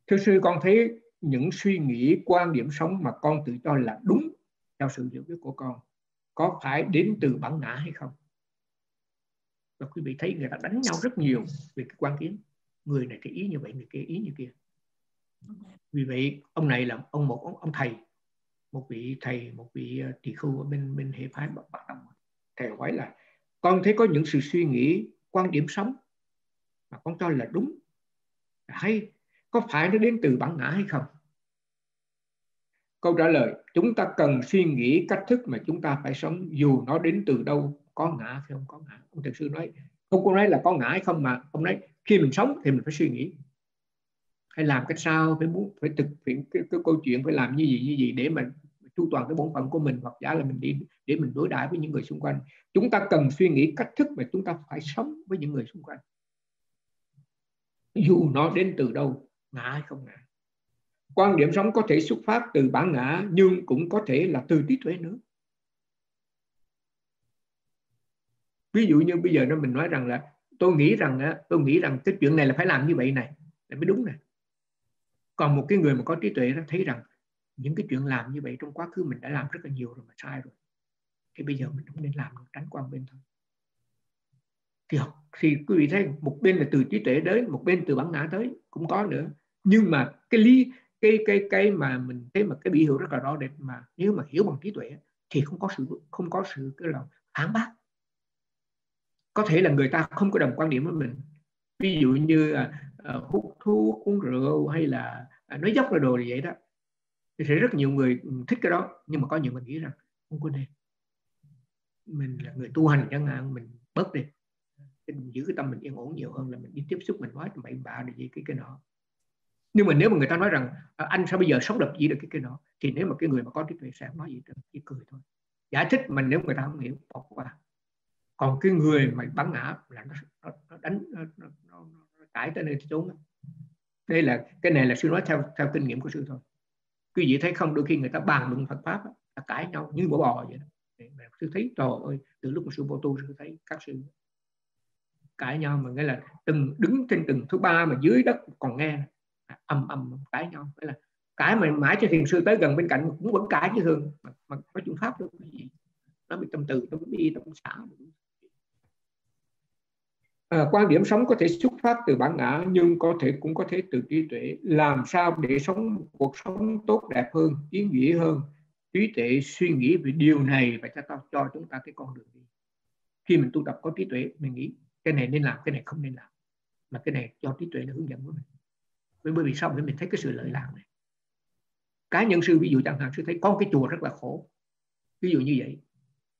thưa sư con thấy những suy nghĩ quan điểm sống mà con tự cho là đúng theo sự hiểu biết của con có phải đến từ bản ngã hay không? Và quý vị thấy người ta đánh nhau rất nhiều về cái quan kiến. Người này thì ý như vậy người kia ý như kia vì vậy ông này là ông một ông, ông thầy một vị thầy một vị ờ, tỷ khu ở bên bên hệ phái bắc đông. Thầy hỏi là con thấy có những sự suy nghĩ quan điểm sống mà con cho là đúng hay có phải nó đến từ bản ngã hay không? Câu trả lời chúng ta cần suy nghĩ cách thức mà chúng ta phải sống dù nó đến từ đâu có ngã hay không có ngã. Ông thực sư nói không có nói là có ngã hay không mà ông nói khi mình sống thì mình phải suy nghĩ phải làm cách sao phải muốn phải thực hiện cái, cái câu chuyện phải làm như gì như gì để mình chu toàn cái bổn phận của mình hoặc giả là mình đi để mình đối đãi với những người xung quanh. Chúng ta cần suy nghĩ cách thức mà chúng ta phải sống với những người xung quanh. Dù nó đến từ đâu ngã hay không ngã. Quan điểm sống có thể xuất phát từ bản ngã nhưng cũng có thể là từ trí tuệ nữa. Ví dụ như bây giờ nó mình nói rằng là tôi nghĩ rằng tôi nghĩ rằng cái chuyện này là phải làm như vậy này là mới đúng này còn một cái người mà có trí tuệ nó thấy rằng những cái chuyện làm như vậy trong quá khứ mình đã làm rất là nhiều rồi mà sai rồi, thì bây giờ mình không nên làm, tránh qua bên thôi. Thì học, thì quý vị thấy một bên là từ trí tuệ đến, một bên từ bản ngã tới, cũng có nữa. Nhưng mà cái lý, cái cái cái mà mình thấy mà cái biểu hiệu rất là rõ đẹp mà nếu mà hiểu bằng trí tuệ thì không có sự, không có sự, cái lòng phản bác. Có thể là người ta không có đồng quan điểm với mình ví dụ như uh, hút thuốc uống rượu hay là uh, nói dốc là đồ gì vậy đó thì sẽ rất nhiều người ừ, thích cái đó. Nhưng mà có nhiều người nghĩ rằng không có nên. Mình là người tu hành chẳng hạn mình bớt đi. Mình giữ cái tâm mình yên ổn nhiều hơn là mình đi tiếp xúc mình nói bậy bạ được gì cái cái nọ. Nhưng mà nếu mà người ta nói rằng anh sao bây giờ sống được gì được cái cái nọ? Thì nếu mà cái người mà có trí tuệ sẽ nói gì được chỉ cười thôi. Giải thích mình nếu người ta không hiểu bỏ qua. Còn cái người mà bắn ngã là nó, nó, nó đánh nó, nó cãi tới nơi trốn đây là cái này là sư nói theo theo kinh nghiệm của sư thôi. Quý vị thấy không? Đôi khi người ta bàn luận Phật pháp là cãi nhau như bò bò vậy đó. Sư thấy trời ơi từ lúc mà sư vô tu sư thấy các sư cãi nhau mà nghĩa là từng đứng trên từng thứ ba mà dưới đất còn nghe âm âm cãi nhau. Nghĩa là cãi mà mãi cho thiền sư tới gần bên cạnh cũng vẫn cãi như thường mà, mà có chuyện pháp đâu cái gì nó bị tâm từ nó bị tâm xã à, quan điểm sống có thể xuất phát từ bản ngã nhưng có thể cũng có thể từ trí tuệ. Làm sao để sống cuộc sống tốt đẹp hơn ý nghĩa hơn? Trí tuệ suy nghĩ về điều này và cho cho chúng ta cái con đường đi. Khi mình tu tập có trí tuệ mình nghĩ cái này nên làm cái này không nên làm. Mà cái này cho trí tuệ nó hướng dẫn của mình. Bởi vì sao bởi mình thấy cái sự lợi lạc này cá nhân sư ví dụ chẳng hạn sư thấy có cái chùa rất là khổ ví dụ như vậy.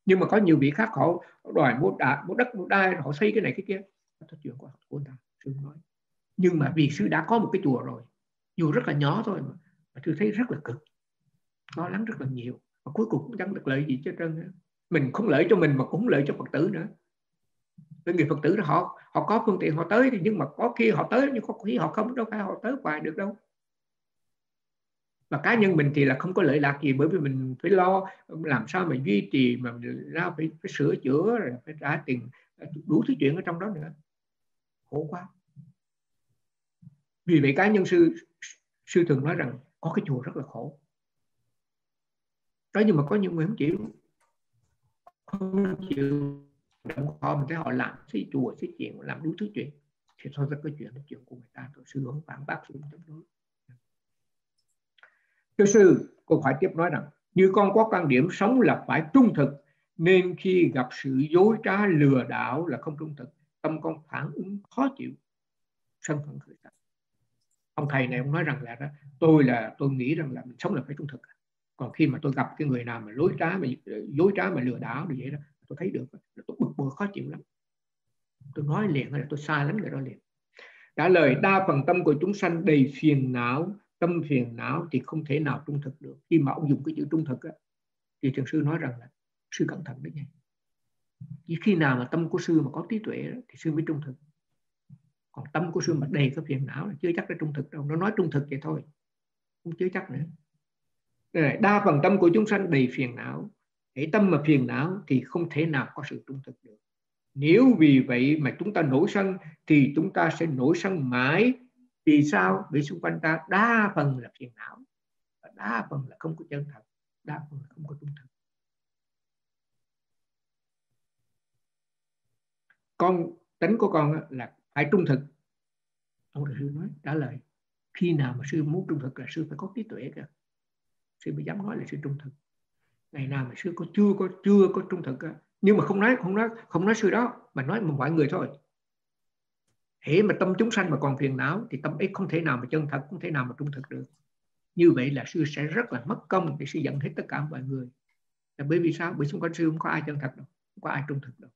Nhưng mà có nhiều vị khác họ đòi mua đá, mua đất mua đai họ xây cái này cái kia đó thất chuyện của, của ta sư nói. Nhưng mà vì sư đã có một cái chùa rồi dù rất là nhỏ thôi mà, mà sư thấy rất là cực lo lắng rất là nhiều. Và cuối cùng cũng chẳng được lợi gì cho trơn mình không lợi cho mình mà cũng không lợi cho phật tử nữa. Với người phật tử đó họ họ có phương tiện họ tới thì nhưng mà có khi họ tới nhưng có khi họ không đâu phải họ tới hoài được đâu. Và cá nhân mình thì là không có lợi lạc gì bởi vì mình phải lo làm sao mà duy trì mà ra phải, phải sửa chữa rồi phải trả tiền đủ thứ chuyện ở trong đó nữa khổ quá. Vì vậy cá nhân sư sư thường nói rằng có cái chùa rất là khổ. Đó nhưng mà có những người không chịu. Không chịu động họ mình thấy họ làm xây chùa xây chuyện, làm đủ thứ chuyện. Thì thôi cái chuyện là chuyện của người ta. Tôi sư không phản bác, sư chống đối. Thưa sư cô phải tiếp nói rằng, như con có quan điểm sống là phải trung thực, nên khi gặp sự dối trá lừa đảo là không trung thực tâm con phản ứng khó chịu sân hận khởi tập ông thầy này ông nói rằng là đó, tôi là tôi nghĩ rằng là mình sống là phải trung thực. Còn khi mà tôi gặp cái người nào mà lối trá mà dối trá mà lừa đảo như vậy đó tôi thấy được là tôi bực bội khó chịu lắm. Tôi nói liền là tôi sai lắm người đó liền. Trả lời đa phần tâm của chúng sanh đầy phiền não tâm phiền não thì không thể nào trung thực được. Khi mà ông dùng cái chữ trung thực á, thì trường sư nói rằng là sư cẩn thận đấy nha chỉ khi nào mà tâm của sư mà có trí tuệ đó, thì sư mới trung thực. Còn tâm của sư mà đầy cái phiền não là chưa chắc là trung thực đâu. Nó nói trung thực vậy thôi không chưa chắc nữa. Đa phần tâm của chúng sanh đầy phiền não. Hãy tâm mà phiền não thì không thể nào có sự trung thực được. Nếu vì vậy mà chúng ta nổi sân thì chúng ta sẽ nổi sân mãi. Vì sao? Vì xung quanh ta đa phần là phiền não và đa phần là không có chân thật đa phần là không có trung thực. Con tính của con là phải trung thực. Ông sư nói trả lời khi nào mà sư muốn trung thực là sư phải có trí tuệ kìa. Sư mới dám nói là sư trung thực. Ngày nào mà sư có chưa có chưa có trung thực nhưng mà không nói không nói không nói sư đó mà nói một mọi người thôi. Hễ mà tâm chúng sanh mà còn phiền não thì tâm ấy không thể nào mà chân thật không thể nào mà trung thực được. Như vậy là sư sẽ rất là mất công để sư giận hết tất cả mọi người. Là bởi vì sao? Bởi xung quanh sư không có ai chân thật đâu không có ai trung thực đâu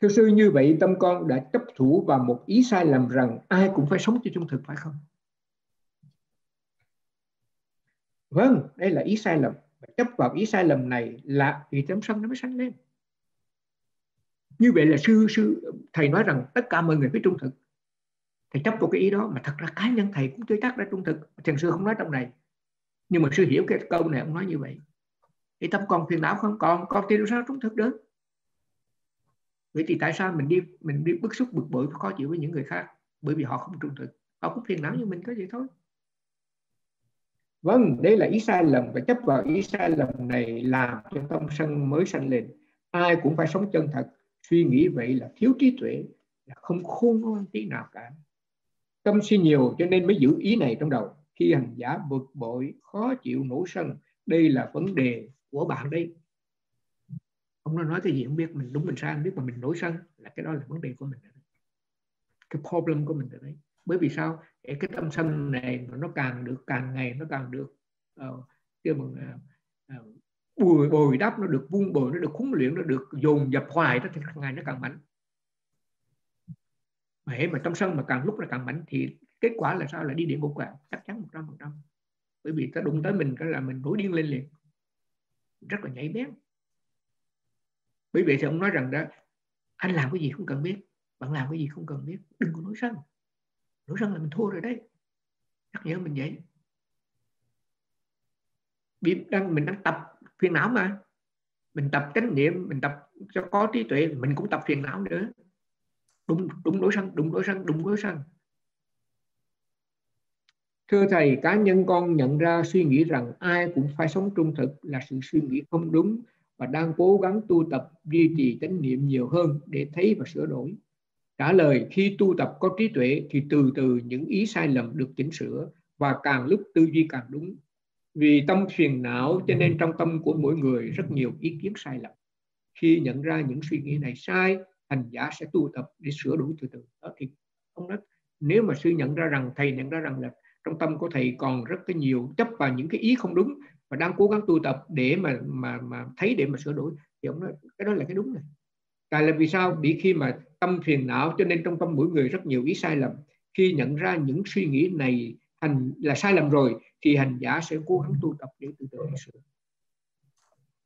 Thưa sư như vậy tâm con đã chấp thủ vào một ý sai lầm rằng ai cũng phải sống cho trung thực phải không? Vâng, đây là ý sai lầm. Chấp vào ý sai lầm này là vì tâm sân nó mới sanh lên. Như vậy là sư sư thầy nói rằng tất cả mọi người phải trung thực. Thầy chấp vào cái ý đó mà thật ra cá nhân thầy cũng chưa chắc đã trung thực. Thiền sư không nói trong này. Nhưng mà sư hiểu cái câu này ông nói như vậy. Thì tâm con phiền não không còn, con thì sao trung thực được? Vậy thì tại sao mình đi mình đi bức xúc, bực bội, khó chịu với những người khác? Bởi vì họ không trung thực. Họ cũng phiền não như mình, có gì thôi. Vâng đây là ý sai lầm và chấp vào ý sai lầm này làm cho tâm sân mới sanh lên. Ai cũng phải sống chân thật. Suy nghĩ vậy là thiếu trí tuệ, là không khôn ngoan tí nào cả. Tâm suy nhiều cho nên mới giữ ý này trong đầu. Khi hành giả bực bội, khó chịu nổi sân, đây là vấn đề của bạn đây ông nó nói thì gì không biết mình đúng mình sai không biết mà mình nổi sân là cái đó là vấn đề của mình cái problem của mình ở đấy. Bởi vì sao? Cái tâm sân này nó càng được càng ngày nó càng được uh, kêu bằng uh, uh, bồi bồi đắp nó được vun bồi nó được huấn luyện nó được dồn dập hoài đó thì càng ngày nó càng mạnh. Mà hễ mà tâm sân mà càng lúc là càng mạnh thì kết quả là sao? Là đi địa ngục cả chắc chắn một trăm phần trăm. Bởi vì ta đụng tới mình cái là mình nổi điên lên liền. Rất là nhảy bén bởi vậy thì ông nói rằng đó anh làm cái gì không cần biết bạn làm cái gì không cần biết đừng có nói sân. Nói sân là mình thua rồi đấy. Nhắc nhở mình vậy. Vì đang mình đang tập phiền não mà. Mình tập chánh niệm mình tập cho có trí tuệ mình cũng tập phiền não nữa. Đúng đúng đối sân đúng đối sân đúng đối sân. Thưa Thầy, cá nhân con nhận ra suy nghĩ rằng ai cũng phải sống trung thực là sự suy nghĩ không đúng và đang cố gắng tu tập duy trì chánh niệm nhiều hơn để thấy và sửa đổi. Trả lời khi tu tập có trí tuệ thì từ từ những ý sai lầm được chỉnh sửa và càng lúc tư duy càng đúng. Vì tâm phiền não cho nên trong tâm của mỗi người rất nhiều ý kiến sai lầm. Khi nhận ra những suy nghĩ này sai, hành giả sẽ tu tập để sửa đổi từ từ. Đó thì ông nói nếu mà sư nhận ra rằng thầy nhận ra rằng là trong tâm của thầy còn rất cái nhiều chấp vào những cái ý không đúng và đang cố gắng tu tập để mà mà mà thấy, để mà sửa đổi. Thì ông nói, cái đó là cái đúng này. Tại là vì sao? Bị khi mà tâm phiền não, cho nên trong tâm mỗi người rất nhiều ý sai lầm. Khi nhận ra những suy nghĩ này hành, là sai lầm rồi, thì hành giả sẽ cố gắng tu tập để từ từ sửa.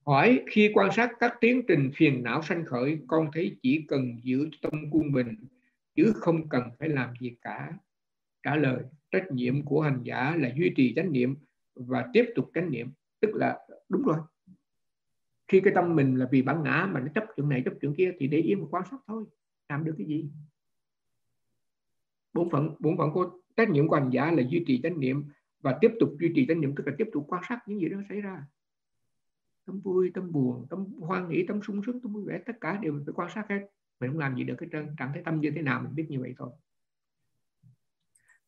Hỏi khi quan sát các tiến trình phiền não sanh khởi, con thấy chỉ cần giữ tâm quân bình, chứ không cần phải làm gì cả. Trả lời, trách nhiệm của hành giả là duy trì chánh niệm và tiếp tục chánh niệm. Tức là, đúng rồi. Khi cái tâm mình là vì bản ngã mà nó chấp chuyện này, chấp chuyện kia, thì để yên mà quan sát thôi. Làm được cái gì? Bổn phận bổn phận của trách nhiệm của hành giả là duy trì chánh niệm và tiếp tục duy trì chánh niệm, tức là tiếp tục quan sát những gì đó xảy ra. Tâm vui, tâm buồn, tâm hoan hỷ, tâm sung sướng, tâm vui vẻ, tất cả đều phải quan sát hết. Mình không làm gì được cái trơn, trạng thái tâm như thế nào mình biết như vậy thôi.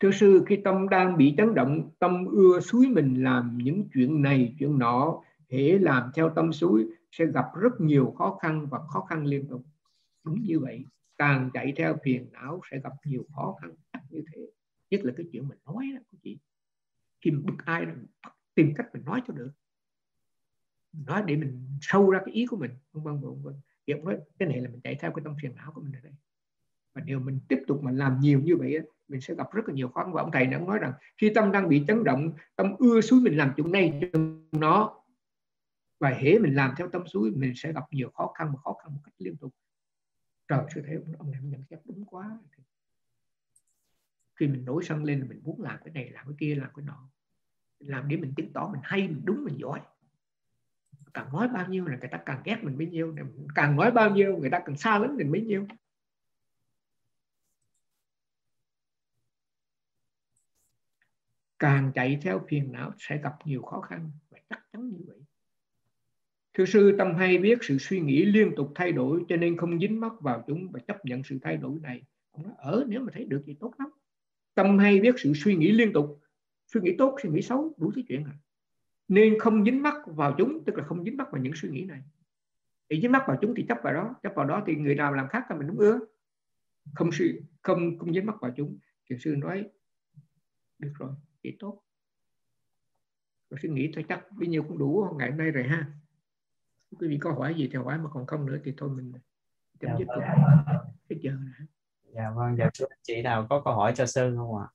Thưa sư, khi tâm đang bị chấn động, tâm ưa suối mình làm những chuyện này, chuyện nọ, hễ làm theo tâm suối sẽ gặp rất nhiều khó khăn và khó khăn liên tục. Đúng như vậy, càng chạy theo phiền não sẽ gặp nhiều khó khăn như thế. Nhất là cái chuyện mình nói đó, cô chị. Khi mình bực ai, mình tìm cách mình nói cho được. Nói để mình sâu ra cái ý của mình. Vân vân vân vân. Thì nói cái này là mình chạy theo cái tâm phiền não của mình ở đây. Và nếu mình tiếp tục mà làm nhiều như vậy mình sẽ gặp rất là nhiều khó khăn. Và ông thầy đã nói rằng khi tâm đang bị chấn động tâm ưa suối mình làm chuyện này chuyện nó. Và hễ mình làm theo tâm suối mình sẽ gặp nhiều khó khăn và khó khăn một cách liên tục. Trời sư thấy ông, ông này nhận xét đúng quá. Khi mình nổi sân lên mình muốn làm cái này làm cái kia làm cái nọ. Mình làm để mình chứng tỏ mình hay mình đúng mình giỏi. Càng nói bao nhiêu là người ta càng ghét mình bấy nhiêu càng nói bao nhiêu người ta càng xa lánh mình bấy nhiêu. Càng chạy theo phiền não sẽ gặp nhiều khó khăn, và chắc chắn như vậy. Thưa sư, tâm hay biết sự suy nghĩ liên tục thay đổi, cho nên không dính mắc vào chúng và chấp nhận sự thay đổi này. Ông nói, ở, nếu mà thấy được thì tốt lắm. Tâm hay biết sự suy nghĩ liên tục, suy nghĩ tốt, suy nghĩ xấu, đủ thứ chuyện à nên không dính mắc vào chúng, tức là không dính mắc vào những suy nghĩ này. Để dính mắc vào chúng thì chấp vào đó, chấp vào đó thì người nào làm khác là mình đúng ưa. Không suy, không không dính mắc vào chúng. Thiền sư nói, được rồi thì tốt. Rồi suy nghĩ thôi chắc bấy nhiêu cũng đủ ngày hôm nay rồi ha. Quý vị có hỏi gì thì hỏi mà còn không nữa thì thôi mình chấm dạ dứt vâng. cái giờ này dạ vâng dạ chị nào có câu hỏi cho sư không ạ?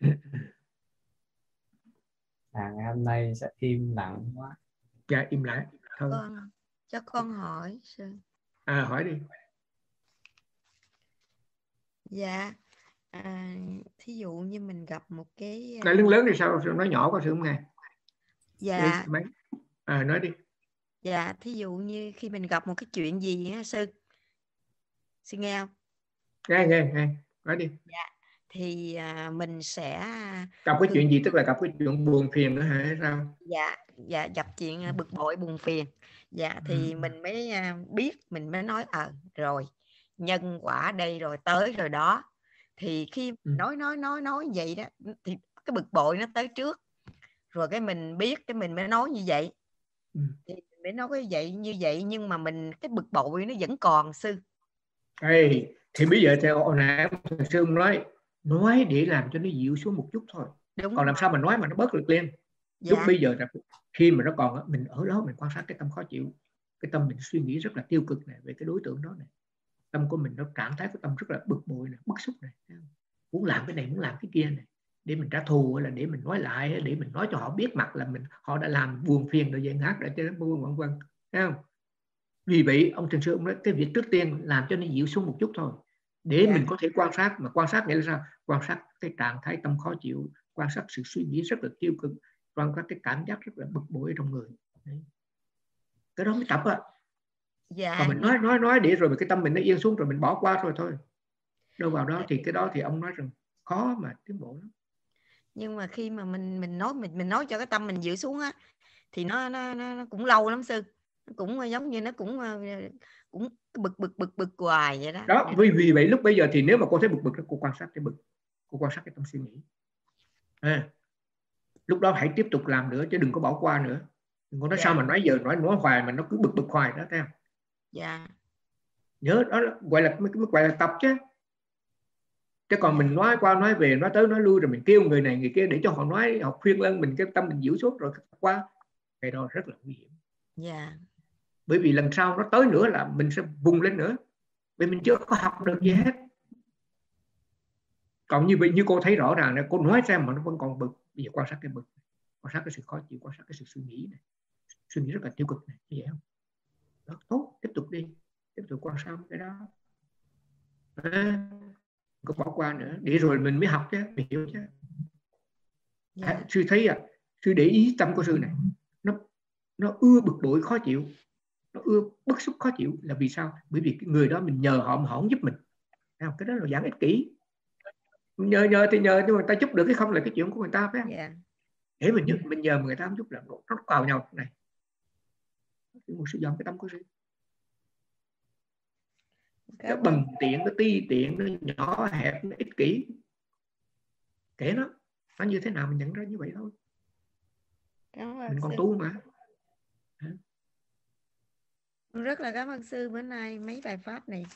À ngày hôm nay sẽ im lặng quá. Dạ im lại thôi. Con cho con hỏi sư. À hỏi đi. Dạ à, thí dụ như mình gặp một cái à, nói lớn lớn thì sao? Nói nhỏ quá sự không nghe? Dạ. À nói đi. Dạ thí dụ như khi mình gặp một cái chuyện gì á sư sư nghe không? Nghe nghe nghe. Nói đi. Thì à, mình sẽ gặp cái chuyện gì? Tức là gặp cái chuyện buồn phiền nữa hả? Sao? Dạ dạ gặp chuyện à, bực bội buồn phiền. Dạ thì Ừ. mình mới à, biết mình mới nói ờ rồi. Nhân quả đây rồi tới rồi đó thì khi nói nói nói nói vậy đó thì cái bực bội nó tới trước. Rồi cái mình biết cái mình mới nói như vậy. Ừ. thì mình mới nói cái vậy như vậy nhưng mà mình cái bực bội nó vẫn còn sư. Ê, thì bây giờ theo hồi nãy thầy sư nói nói để làm cho nó dịu xuống một chút thôi. Đúng còn làm sao mà nói mà nó bớt được lên? Lúc dạ. bây giờ là khi mà nó còn mình ở đó mình quan sát cái tâm khó chịu cái tâm mình suy nghĩ rất là tiêu cực này về cái đối tượng đó này tâm của mình nó trạng thái của tâm rất là bực bội này bức xúc này muốn làm cái này muốn làm cái kia này để mình trả thù hay là để mình nói lại để mình nói cho họ biết mặt là mình họ đã làm buồn phiền rồi gian ác để cho nó vân vân thấy không? Vì vậy ông Trần Sư ông nói cái việc trước tiên làm cho nó dịu xuống một chút thôi. Để Dạ. mình có thể quan sát mà quan sát nghĩa là sao? Quan sát cái trạng thái tâm khó chịu quan sát sự suy nghĩ rất là tiêu cực quan sát cái cảm giác rất là bực bội trong người. Đấy. cái đó mới tập á dạ. Còn mình nói nói nói để rồi cái tâm mình nó yên xuống rồi mình bỏ qua rồi thôi. Đâu vào đó thì cái đó thì ông nói rằng khó mà tiến bộ lắm. Nhưng mà khi mà mình mình nói mình mình nói cho cái tâm mình dịu xuống á thì nó nó, nó, cũng lâu lắm sư. Nó cũng ờ, giống như nó cũng ờ, cũng bực bực bực bực hoài vậy đó. Đó vì vì vậy lúc bây giờ thì nếu mà cô thấy bực bực đó cô quan sát cái bực cô quan sát cái tâm suy nghĩ. À, lúc đó hãy tiếp tục làm nữa chứ đừng có bỏ qua nữa. Đừng có nói Dạ. sao mà nói giờ nói nói hoài mà nó cứ bực bực hoài đó thấy không dạ. Nhớ đó là, gọi là mới, mới gọi là tập chứ. Chứ còn mình nói qua nói về nói tới nói lui rồi mình kêu người này người kia để cho họ nói họ khuyên lên mình cái tâm mình dịu suốt rồi qua. Cái đó rất là nguy hiểm. Dạ. Bởi vì lần sau nó tới nữa là mình sẽ vùng lên nữa. Vì mình chưa có học được gì hết. Còn như vậy như cô thấy rõ ràng là cô nói ra mà nó vẫn còn bực. Bây giờ quan sát cái bực quan sát cái sự khó chịu quan sát cái sự suy nghĩ này. Suy nghĩ rất là tiêu cực này như vậy không đó, tốt tiếp tục đi. Tiếp tục quan sát cái đó. À, có bỏ qua nữa. Để rồi mình mới học chứ mình hiểu chứ. Dạ. Sư thấy à sư để ý tâm của sư này. Nó nó ưa bực bội khó chịu. Nó ưa bức xúc khó chịu. Là vì sao? Bởi vì cái người đó mình nhờ họ mà họ không giúp mình. Không? cái đó là dạng ích kỷ. Nhờ nhờ thì nhờ nhưng mà người ta giúp được cái không là cái chuyện của người ta phải không? Dạ. Để mình nhờ mình nhờ người ta không giúp là nó nó cào nhau. Này một sự dòm cái tâm của Cảm ơn- bằng tiện nó ti tiện nó nhỏ hẹp nó ích kỷ. Kể nó nó như thế nào mình nhận ra như vậy thôi. Cảm ơn mình còn sư. tu mà. Rất là cảm ơn sư bữa nay mấy bài pháp này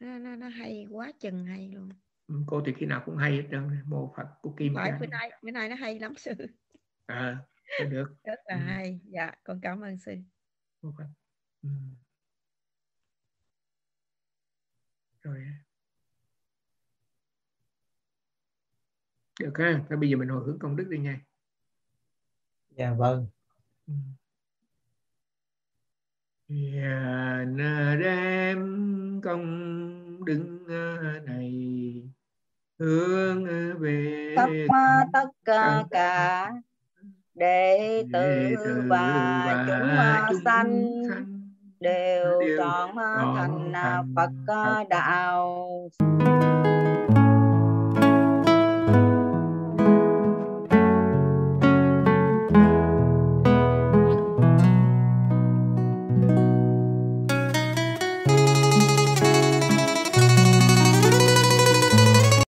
nó, nó, nó hay quá chừng hay luôn. Ừ, cô thì khi nào cũng hay hết trơn mô phật của kim phải bữa nay bữa nay nó hay lắm sư. À được. Rất là Ừ. hay. Dạ con cảm ơn sư mô phật ừ. rồi. Được ha Thôi bây giờ mình hồi hướng công đức đi nha. Dạ vâng. Ừ. Hiền đem công đức này hướng về khắp tất cả, cả đệ tử và chúng chúng sanh đều đều trọn trọn thành Phật. Đạo